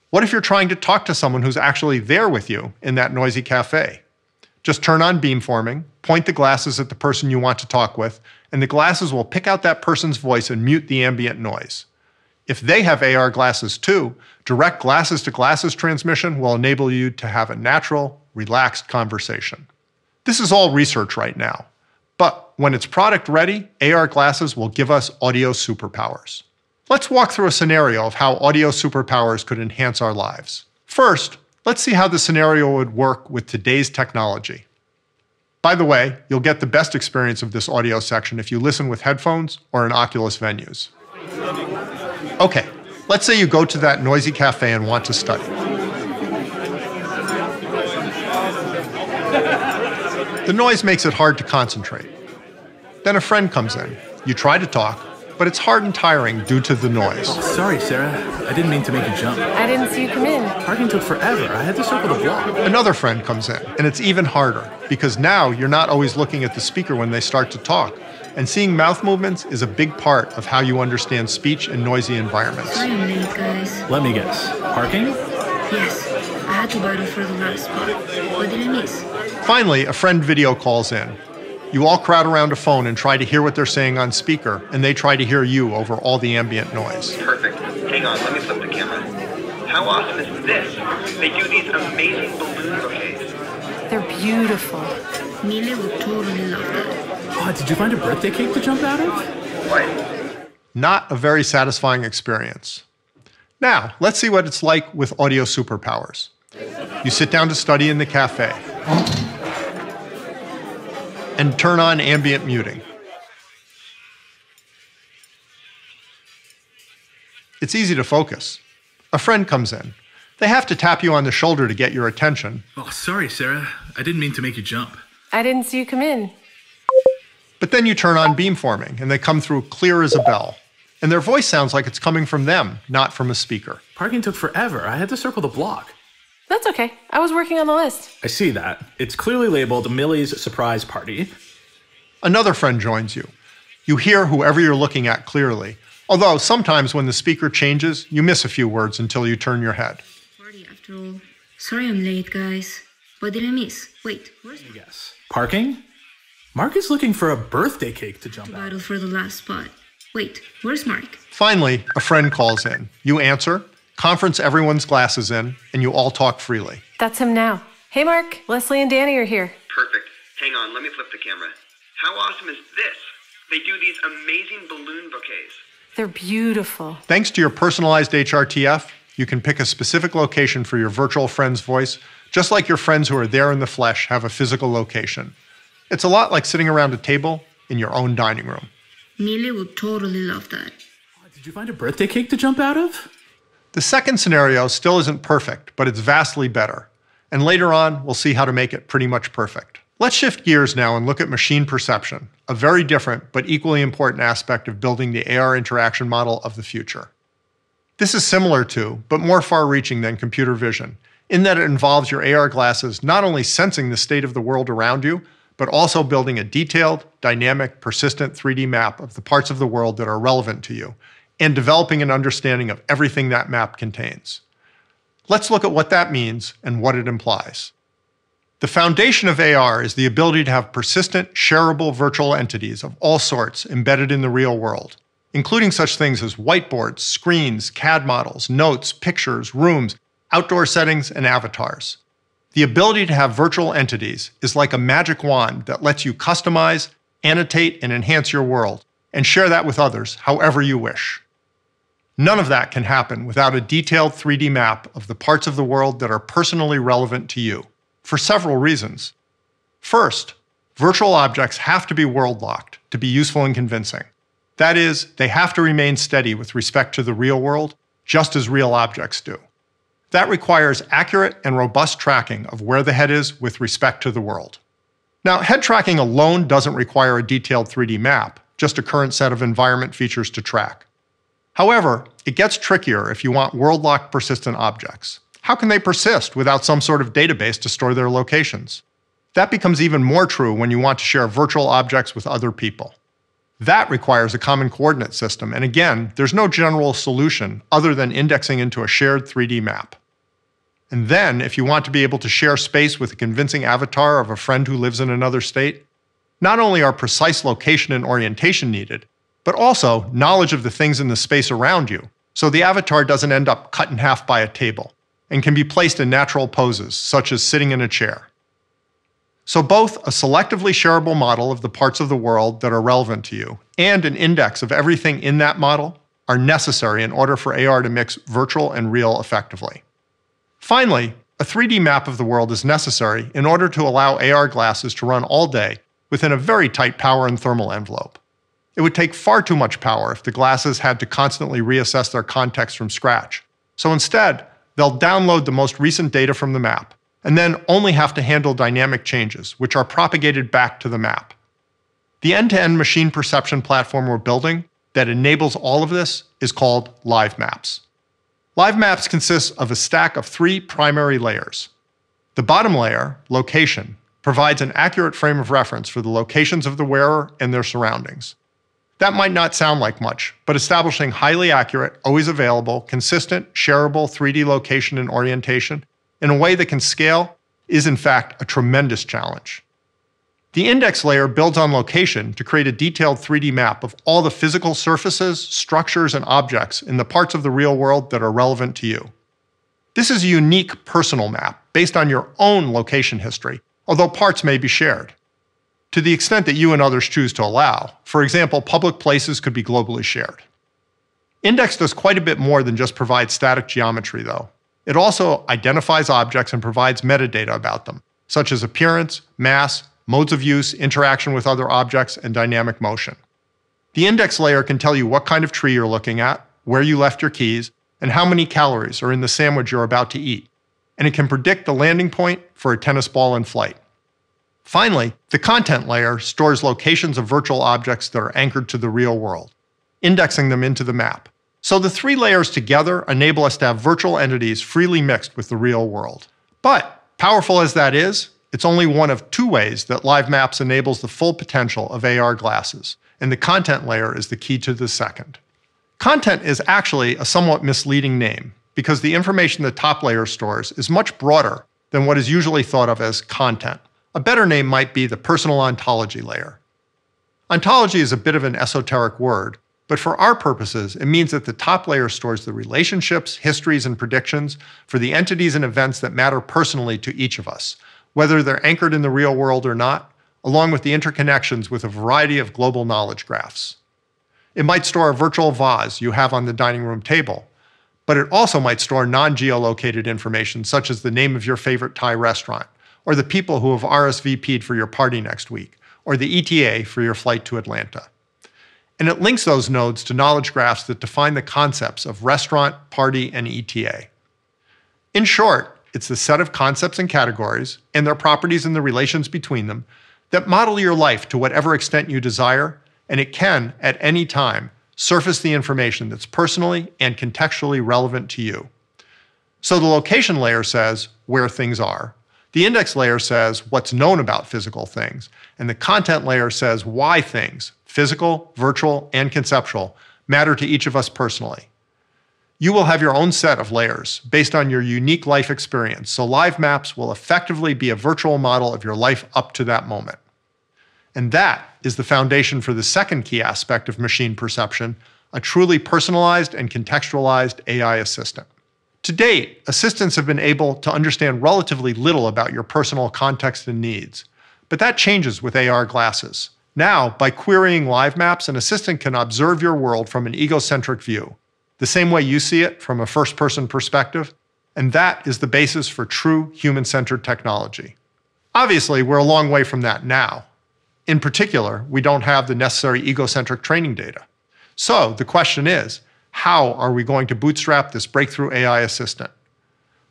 What if you're trying to talk to someone who's actually there with you in that noisy cafe? Just turn on beamforming, point the glasses at the person you want to talk with, and the glasses will pick out that person's voice and mute the ambient noise. If they have AR glasses too, direct glasses to glasses transmission will enable you to have a natural, relaxed conversation. This is all research right now, but when it's product ready, AR glasses will give us audio superpowers. Let's walk through a scenario of how audio superpowers could enhance our lives. First, let's see how the scenario would work with today's technology. By the way, you'll get the best experience of this audio section if you listen with headphones or in Oculus venues. Okay, let's say you go to that noisy cafe and want to study. The noise makes it hard to concentrate. Then a friend comes in. You try to talk, but it's hard and tiring due to the noise. Sorry, Sarah. I didn't mean to make you jump. I didn't see you come in. Parking took forever. I had to circle the block. Another friend comes in, and it's even harder because now you're not always looking at the speaker when they start to talk. And seeing mouth movements is a big part of how you understand speech in noisy environments. I am late, guys. Let me guess. Parking? Yes, I had to battle for the last spot. What did I miss? Finally, a friend video calls in. You all crowd around a phone and try to hear what they're saying on speaker, and they try to hear you over all the ambient noise. Perfect. Hang on, let me flip the camera. How awesome is this? They do these amazing balloon bouquets. They're beautiful. Millie would totally love that. Oh, did you find a birthday cake to jump out of? What? Not a very satisfying experience. Now, let's see what it's like with audio superpowers. You sit down to study in the cafe and turn on ambient muting. It's easy to focus. A friend comes in. They have to tap you on the shoulder to get your attention, Oh, sorry, Sarah. I didn't mean to make you jump. I didn't see you come in. But then you turn on beamforming and they come through clear as a bell. And their voice sounds like it's coming from them, not from a speaker. Parking took forever. I had to circle the block. That's okay. I was working on the list. I see that. It's clearly labeled Millie's surprise party. Another friend joins you. You hear whoever you're looking at clearly, although sometimes when the speaker changes, you miss a few words until you turn your head. Party after all. Sorry I'm late, guys. What did I miss? Wait, where's the Yes. Parking? Mark is looking for a birthday cake to jump out. battle for the last spot? Wait, where's Mark? Finally, a friend calls in. You answer, conference everyone's glasses in, and you all talk freely. That's him now. Hey, Mark. Leslie and Danny are here. Perfect. Hang on, let me flip the camera. How awesome is this? They do these amazing balloon bouquets. They're beautiful. Thanks to your personalized HRTF, you can pick a specific location for your virtual friend's voice, just like your friends who are there in the flesh have a physical location. It's a lot like sitting around a table in your own dining room. Millie would totally love that. Did you find a birthday cake to jump out of? The second scenario still isn't perfect, but it's vastly better. and later on, we'll see how to make it pretty much perfect. Let's shift gears now and look at machine perception, a very different but equally important aspect of building the AR interaction model of the future. This is similar to, but more far reaching than computer vision, in that it involves your AR glasses not only sensing the state of the world around you, but also building a detailed, dynamic, persistent 3D map of the parts of the world that are relevant to you, and developing an understanding of everything that map contains. Let's look at what that means and what it implies. The foundation of AR is the ability to have persistent, shareable virtual entities of all sorts embedded in the real world, including such things as whiteboards, screens, CAD models, notes, pictures, rooms, outdoor settings, and avatars. The ability to have virtual entities is like a magic wand that lets you customize, annotate, and enhance your world, and share that with others however you wish. None of that can happen without a detailed 3D map of the parts of the world that are personally relevant to you, for several reasons. First, virtual objects have to be world locked to be useful and convincing. That is, they have to remain steady with respect to the real world, just as real objects do. That requires accurate and robust tracking of where the head is with respect to the world. Now, head tracking alone doesn't require a detailed 3D map, just a current set of environment features to track. However, it gets trickier if you want world locked persistent objects. How can they persist without some sort of database to store their locations? That becomes even more true when you want to share virtual objects with other people. That requires a common coordinate system, and again, there's no general solution other than indexing into a shared 3D map. And then, if you want to be able to share space with a convincing avatar of a friend who lives in another state, not only are precise location and orientation needed, but also knowledge of the things in the space around you, so the avatar doesn't end up cut in half by a table and can be placed in natural poses, such as sitting in a chair. So, both a selectively shareable model of the parts of the world that are relevant to you and an index of everything in that model are necessary in order for AR to mix virtual and real effectively. Finally, a 3D map of the world is necessary in order to allow AR glasses to run all day within a very tight power and thermal envelope. It would take far too much power if the glasses had to constantly reassess their context from scratch. So instead, they'll download the most recent data from the map and then only have to handle dynamic changes, which are propagated back to the map. The end to end machine perception platform we're building that enables all of this is called Live Maps. Live Maps consists of a stack of three primary layers. The bottom layer, location, provides an accurate frame of reference for the locations of the wearer and their surroundings. That might not sound like much, but establishing highly accurate, always available, consistent, shareable 3D location and orientation in a way that can scale is in fact a tremendous challenge. The index layer builds on location to create a detailed 3D map of all the physical surfaces, structures, and objects in the parts of the real world that are relevant to you. This is a unique personal map based on your own location history, although parts may be shared. To the extent that you and others choose to allow, for example, public places could be globally shared. Index does quite a bit more than just provide static geometry, though. It also identifies objects and provides metadata about them, such as appearance, mass, modes of use, interaction with other objects, and dynamic motion. The index layer can tell you what kind of tree you're looking at, where you left your keys, and how many calories are in the sandwich you're about to eat. And it can predict the landing point for a tennis ball in flight. Finally, the content layer stores locations of virtual objects that are anchored to the real world, indexing them into the map. So the three layers together enable us to have virtual entities freely mixed with the real world. But, powerful as that is, it's only one of two ways that Live Maps enables the full potential of AR glasses, and the content layer is the key to the second. Content is actually a somewhat misleading name because the information the top layer stores is much broader than what is usually thought of as content. A better name might be the personal ontology layer. Ontology is a bit of an esoteric word, but for our purposes, it means that the top layer stores the relationships, histories, and predictions for the entities and events that matter personally to each of us, whether they're anchored in the real world or not, along with the interconnections with a variety of global knowledge graphs. It might store a virtual vase you have on the dining room table, but it also might store non geolocated information such as the name of your favorite Thai restaurant, or the people who have RSVP'd for your party next week, or the ETA for your flight to Atlanta. And it links those nodes to knowledge graphs that define the concepts of restaurant, party, and ETA. In short, It's the set of concepts and categories, and their properties and the relations between them, that model your life to whatever extent you desire, and it can, at any time, surface the information that's personally and contextually relevant to you. So the location layer says where things are. The index layer says what's known about physical things. And the content layer says why things, physical, virtual, and conceptual, matter to each of us personally. You will have your own set of layers based on your unique life experience, so Live Maps will effectively be a virtual model of your life up to that moment. And that is the foundation for the second key aspect of machine perception a truly personalized and contextualized AI assistant. To date, assistants have been able to understand relatively little about your personal context and needs, but that changes with AR glasses. Now, by querying live maps, an assistant can observe your world from an egocentric view, the same way you see it from a first person perspective, and that is the basis for true human centered technology. Obviously, we're a long way from that now. In particular, we don't have the necessary egocentric training data. So the question is how are we going to bootstrap this breakthrough AI assistant?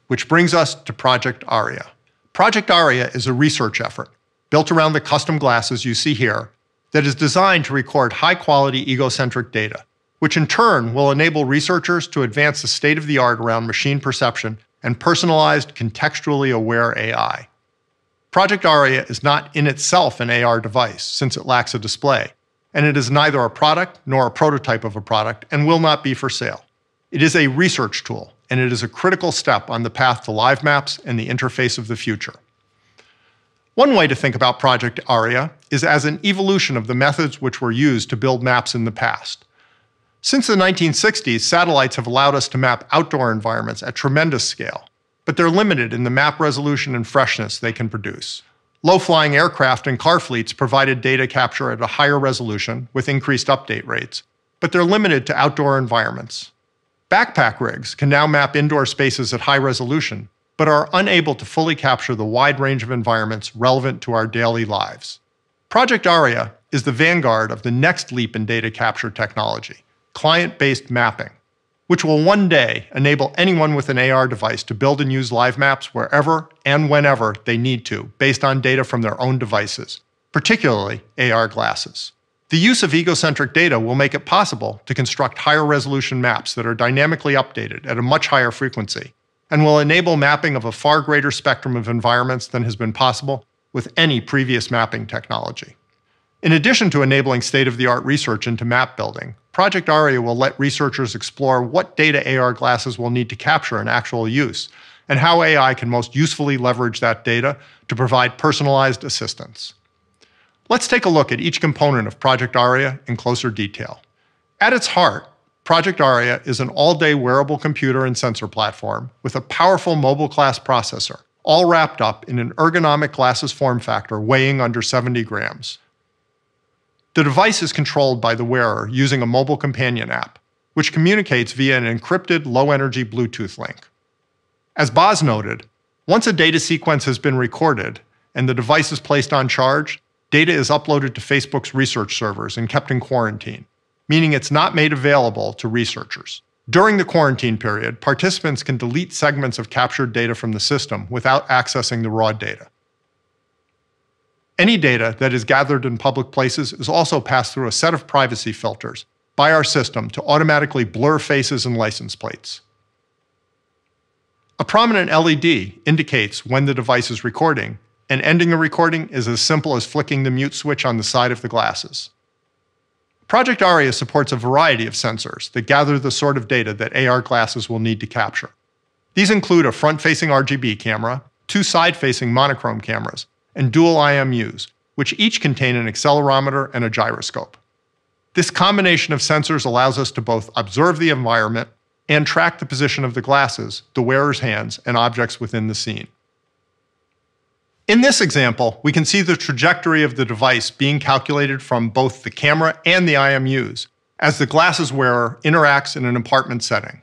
Which brings us to Project Aria. Project Aria is a research effort built around the custom glasses you see here that is designed to record high quality egocentric data, which in turn will enable researchers to advance the state of the art around machine perception and personalized, contextually aware AI. Project Aria is not in itself an AR device since it lacks a display, and it is neither a product nor a prototype of a product and will not be for sale. It is a research tool, and it is a critical step on the path to live maps and the interface of the future. One way to think about Project Aria is as an evolution of the methods which were used to build maps in the past. Since the 1960s, satellites have allowed us to map outdoor environments at tremendous scale, but they're limited in the map resolution and freshness they can produce. Low flying aircraft and car fleets provided data capture at a higher resolution with increased update rates, but they're limited to outdoor environments. Backpack rigs can now map indoor spaces at high resolution, but are unable to fully capture the wide range of environments relevant to our daily lives. Project Aria is the vanguard of the next leap in data capture technology client based mapping which will one day enable anyone with an AR device to build and use live maps wherever and whenever they need to, based on data from their own devices, particularly AR glasses. The use of egocentric data will make it possible to construct higher resolution maps that are dynamically updated at a much higher frequency, and will enable mapping of a far greater spectrum of environments than has been possible with any previous mapping technology. In addition to enabling state of the art research into map building, Project Aria will let researchers explore what data AR glasses will need to capture in actual use, and how AI can most usefully leverage that data to provide personalized assistance. Let's take a look at each component of Project Aria in closer detail. At its heart, Project Aria is an all day wearable computer and sensor platform with a powerful mobile class processor, all wrapped up in an ergonomic glasses form factor weighing under 70 grams. The device is controlled by the wearer using a mobile companion app, which communicates via an encrypted low energy Bluetooth link. As Boz noted, once a data sequence has been recorded and the device is placed on charge, data is uploaded to Facebook's research servers and kept in quarantine, meaning it's not made available to researchers. During the quarantine period, participants can delete segments of captured data from the system without accessing the raw data. Any data that is gathered in public places is also passed through a set of privacy filters by our system to automatically blur faces and license plates. A prominent LED indicates when the device is recording, and ending a recording is as simple as flicking the mute switch on the side of the glasses. Project Aria supports a variety of sensors that gather the sort of data that AR glasses will need to capture. These include a front facing RGB camera, two side facing monochrome cameras, and dual IMUs, which each contain an accelerometer and a gyroscope. This combination of sensors allows us to both observe the environment and track the position of the glasses, the wearer's hands, and objects within the scene. In this example, we can see the trajectory of the device being calculated from both the camera and the IMUs as the glasses wearer interacts in an apartment setting.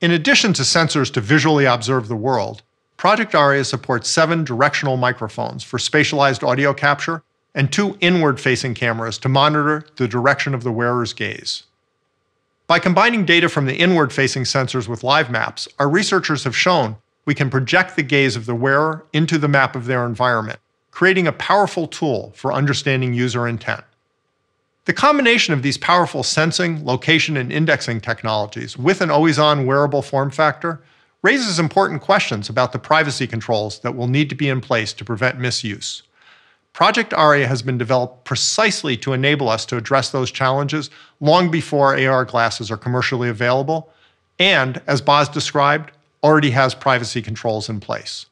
In addition to sensors to visually observe the world, Project Aria supports seven directional microphones for spatialized audio capture and two inward facing cameras to monitor the direction of the wearer's gaze. By combining data from the inward facing sensors with live maps, our researchers have shown we can project the gaze of the wearer into the map of their environment, creating a powerful tool for understanding user intent. The combination of these powerful sensing, location, and indexing technologies with an always on wearable form factor raises important questions about the privacy controls that will need to be in place to prevent misuse. Project Aria has been developed precisely to enable us to address those challenges long before AR glasses are commercially available, and, as Boz described, already has privacy controls in place.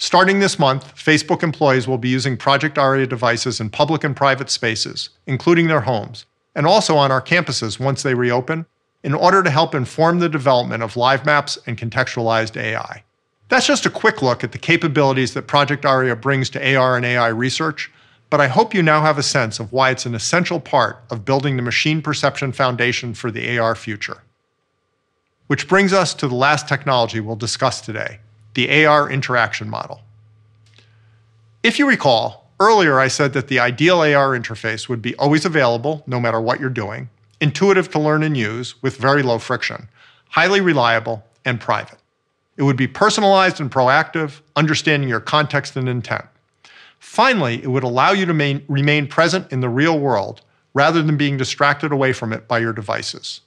Starting this month, Facebook employees will be using Project Aria devices in public and private spaces, including their homes, and also on our campuses once they reopen, in order to help inform the development of live maps and contextualized AI. That's just a quick look at the capabilities that Project Aria brings to AR and AI research, but I hope you now have a sense of why it's an essential part of building the machine perception foundation for the AR future. Which brings us to the last technology we'll discuss today the AR interaction model. If you recall, earlier I said that the ideal AR interface would be always available, no matter what you're doing, intuitive to learn and use with very low friction, highly reliable, and private. It would be personalized and proactive, understanding your context and intent. Finally, it would allow you to main, remain present in the real world rather than being distracted away from it by your devices.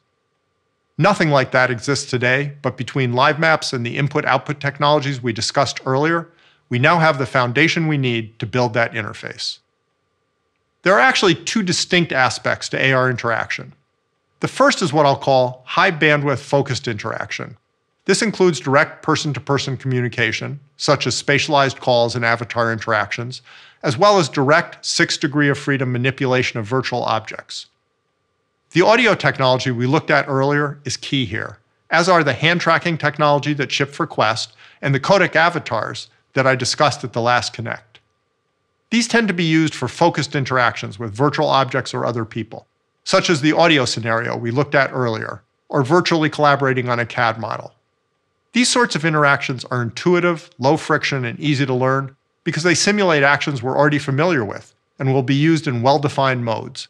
Nothing like that exists today, but between live maps and the input output technologies we discussed earlier, we now have the foundation we need to build that interface. There are actually two distinct aspects to AR interaction. The first is what I'll call high bandwidth focused interaction. This includes direct person to person communication, such as spatialized calls and avatar interactions, as well as direct six degree of freedom manipulation of virtual objects. The audio technology we looked at earlier is key here, as are the hand tracking technology that shipped for Quest and the codec avatars that I discussed at the last Connect. These tend to be used for focused interactions with virtual objects or other people, such as the audio scenario we looked at earlier, or virtually collaborating on a CAD model. These sorts of interactions are intuitive, low friction, and easy to learn because they simulate actions we're already familiar with and will be used in well defined modes.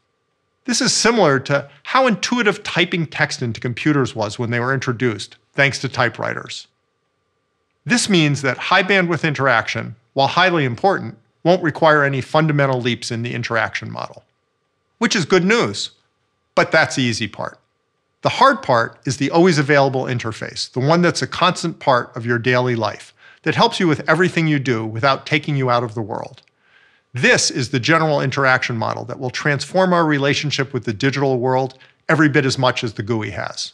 This is similar to how intuitive typing text into computers was when they were introduced, thanks to typewriters. This means that high bandwidth interaction, while highly important, won't require any fundamental leaps in the interaction model. Which is good news, but that's the easy part. The hard part is the always available interface, the one that's a constant part of your daily life, that helps you with everything you do without taking you out of the world. This is the general interaction model that will transform our relationship with the digital world every bit as much as the GUI has.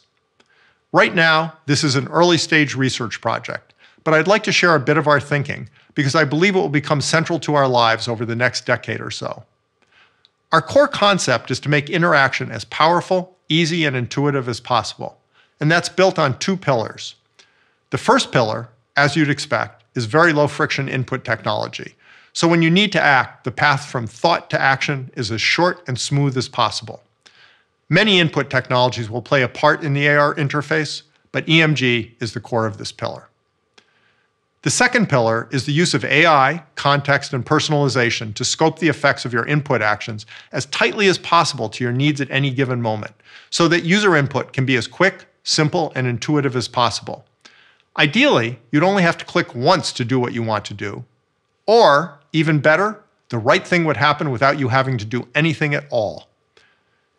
Right now, this is an early stage research project, but I'd like to share a bit of our thinking because I believe it will become central to our lives over the next decade or so. Our core concept is to make interaction as powerful, easy, and intuitive as possible, and that's built on two pillars. The first pillar, as you'd expect, is very low friction input technology. So when you need to act, the path from thought to action is as short and smooth as possible. Many input technologies will play a part in the AR interface, but EMG is the core of this pillar. The second pillar is the use of AI, context, and personalization to scope the effects of your input actions as tightly as possible to your needs at any given moment, so that user input can be as quick, simple, and intuitive as possible. Ideally, you'd only have to click once to do what you want to do. Or, even better, the right thing would happen without you having to do anything at all.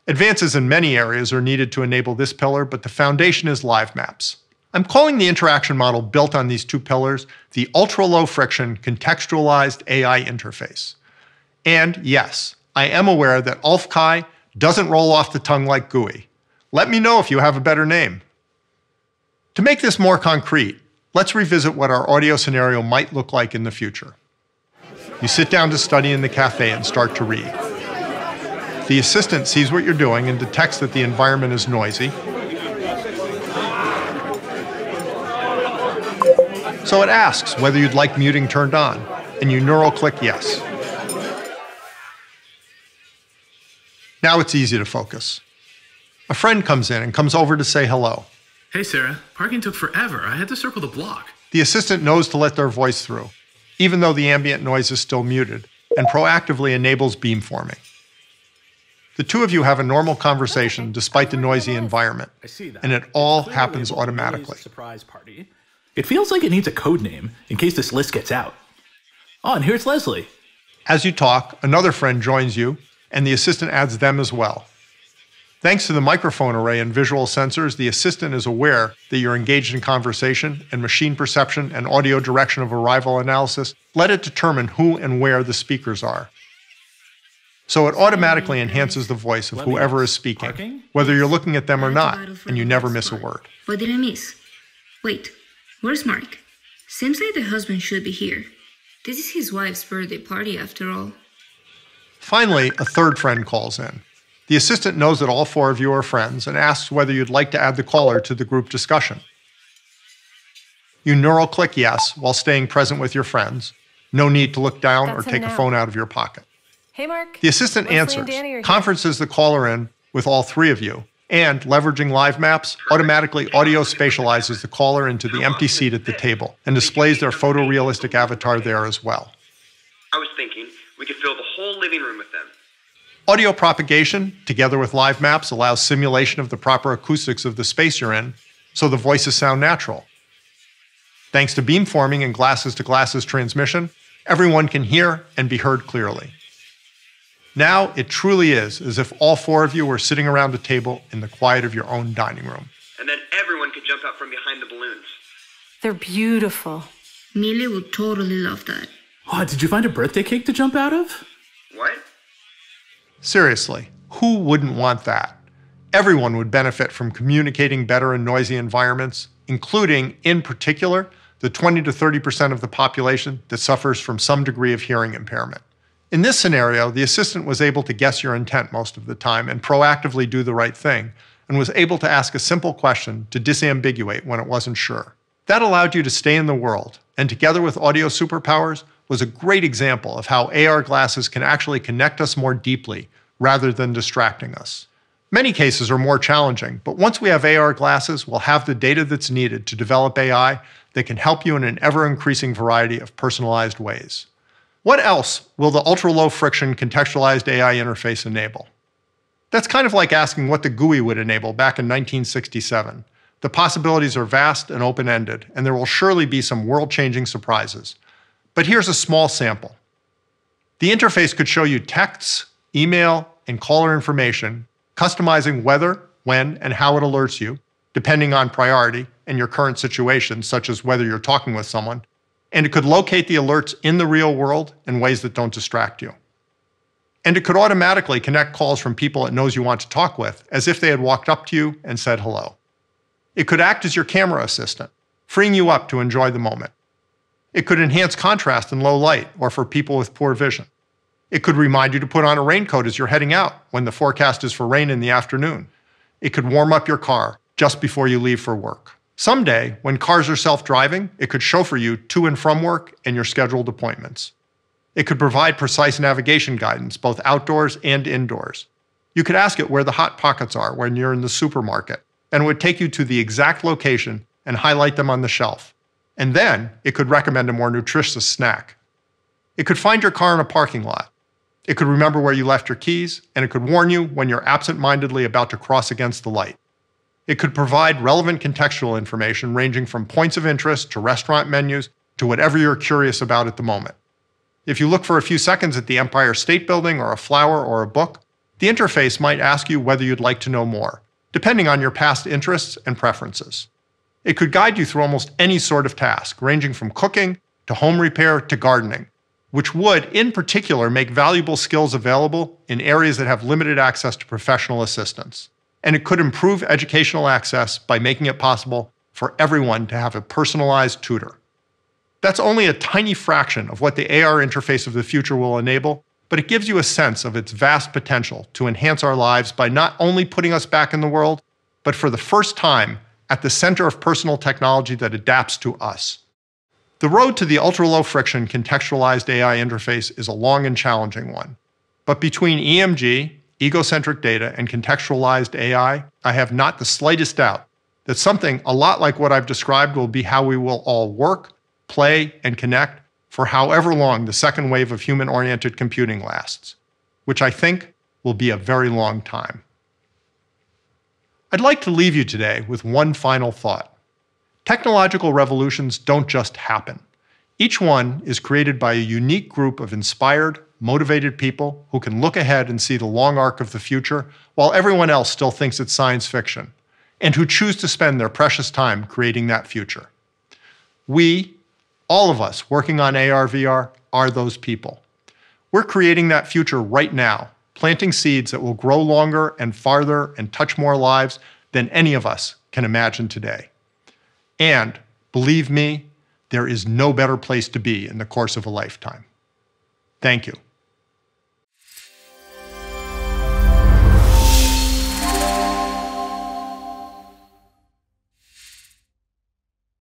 Advances in many areas are needed to enable this pillar, but the foundation is live maps. I'm calling the interaction model built on these two pillars the ultra low friction contextualized AI interface. And yes, I am aware that UlfKai doesn't roll off the tongue like GUI. Let me know if you have a better name. To make this more concrete, let's revisit what our audio scenario might look like in the future. You sit down to study in the cafe and start to read. The assistant sees what you're doing and detects that the environment is noisy. So it asks whether you'd like muting turned on, and you neural click yes. Now it's easy to focus. A friend comes in and comes over to say hello. Hey, Sarah, parking took forever. I had to circle the block. The assistant knows to let their voice through, even though the ambient noise is still muted, and proactively enables beamforming. The two of you have a normal conversation despite the oh noisy environment, and it all happens automatically. Surprise party. It feels like it needs a code name in case this list gets out. Oh, and here's Leslie. As you talk, another friend joins you, and the assistant adds them as well. Thanks to the microphone array and visual sensors, the assistant is aware that you're engaged in conversation, and machine perception and audio direction of arrival analysis let it determine who and where the speakers are. So it automatically enhances the voice of whoever is speaking, whether you're looking at them or not, and you never miss a word. What did I miss? Wait, where's Mark? Seems like the husband should be here. This is his wife's birthday party after all. Finally, a third friend calls in. The assistant knows that all four of you are friends and asks whether you'd like to add the caller to the group discussion. You neural click yes while staying present with your friends. No need to look down That's or take a now. phone out of your pocket. Hey, Mark. The assistant Leslie answers, Danny are here. conferences the caller in with all three of you, and leveraging live maps, automatically audio spatializes the caller into the empty seat at the table and displays their photorealistic avatar there as well. I was thinking we could fill the whole living room with them. Audio propagation, together with live maps, allows simulation of the proper acoustics of the space you're in, so the voices sound natural. Thanks to beamforming and glasses to glasses transmission, everyone can hear and be heard clearly. Now it truly is as if all four of you were sitting around a table in the quiet of your own dining room. And then everyone could jump out from behind the balloons. They're beautiful. Millie would totally love that. Oh, did you find a birthday cake to jump out of? What? Seriously, who wouldn't want that? Everyone would benefit from communicating better in noisy environments, including, in particular, the 20 to 30% of the population that suffers from some degree of hearing impairment. In this scenario, the assistant was able to guess your intent most of the time and proactively do the right thing, and was able to ask a simple question to disambiguate when it wasn't sure. That allowed you to stay in the world, and together with audio superpowers, was a great example of how AR glasses can actually connect us more deeply rather than distracting us. Many cases are more challenging, but once we have AR glasses, we'll have the data that's needed to develop AI that can help you in an ever increasing variety of personalized ways. What else will the ultra low friction contextualized AI interface enable? That's kind of like asking what the GUI would enable back in 1967. The possibilities are vast and open ended, and there will surely be some world changing surprises. But here's a small sample. The interface could show you texts, email, and caller information, customizing whether, when, and how it alerts you, depending on priority and your current situation, such as whether you're talking with someone. And it could locate the alerts in the real world in ways that don't distract you. And it could automatically connect calls from people it knows you want to talk with, as if they had walked up to you and said hello. It could act as your camera assistant, freeing you up to enjoy the moment. It could enhance contrast in low light or for people with poor vision. It could remind you to put on a raincoat as you're heading out when the forecast is for rain in the afternoon. It could warm up your car just before you leave for work. Someday, when cars are self driving, it could chauffeur you to and from work and your scheduled appointments. It could provide precise navigation guidance, both outdoors and indoors. You could ask it where the hot pockets are when you're in the supermarket, and it would take you to the exact location and highlight them on the shelf. And then it could recommend a more nutritious snack. It could find your car in a parking lot. It could remember where you left your keys, and it could warn you when you're absent mindedly about to cross against the light. It could provide relevant contextual information ranging from points of interest to restaurant menus to whatever you're curious about at the moment. If you look for a few seconds at the Empire State Building or a flower or a book, the interface might ask you whether you'd like to know more, depending on your past interests and preferences. It could guide you through almost any sort of task, ranging from cooking to home repair to gardening, which would, in particular, make valuable skills available in areas that have limited access to professional assistance. And it could improve educational access by making it possible for everyone to have a personalized tutor. That's only a tiny fraction of what the AR interface of the future will enable, but it gives you a sense of its vast potential to enhance our lives by not only putting us back in the world, but for the first time at the center of personal technology that adapts to us. The road to the ultra low friction contextualized AI interface is a long and challenging one. But between EMG, egocentric data, and contextualized AI, I have not the slightest doubt that something a lot like what I've described will be how we will all work, play, and connect for however long the second wave of human oriented computing lasts, which I think will be a very long time. I'd like to leave you today with one final thought. Technological revolutions don't just happen. Each one is created by a unique group of inspired, motivated people who can look ahead and see the long arc of the future while everyone else still thinks it's science fiction, and who choose to spend their precious time creating that future. We, all of us working on AR VR, are those people. We're creating that future right now, planting seeds that will grow longer and farther and touch more lives than any of us can imagine today. And believe me, there is no better place to be in the course of a lifetime. Thank you.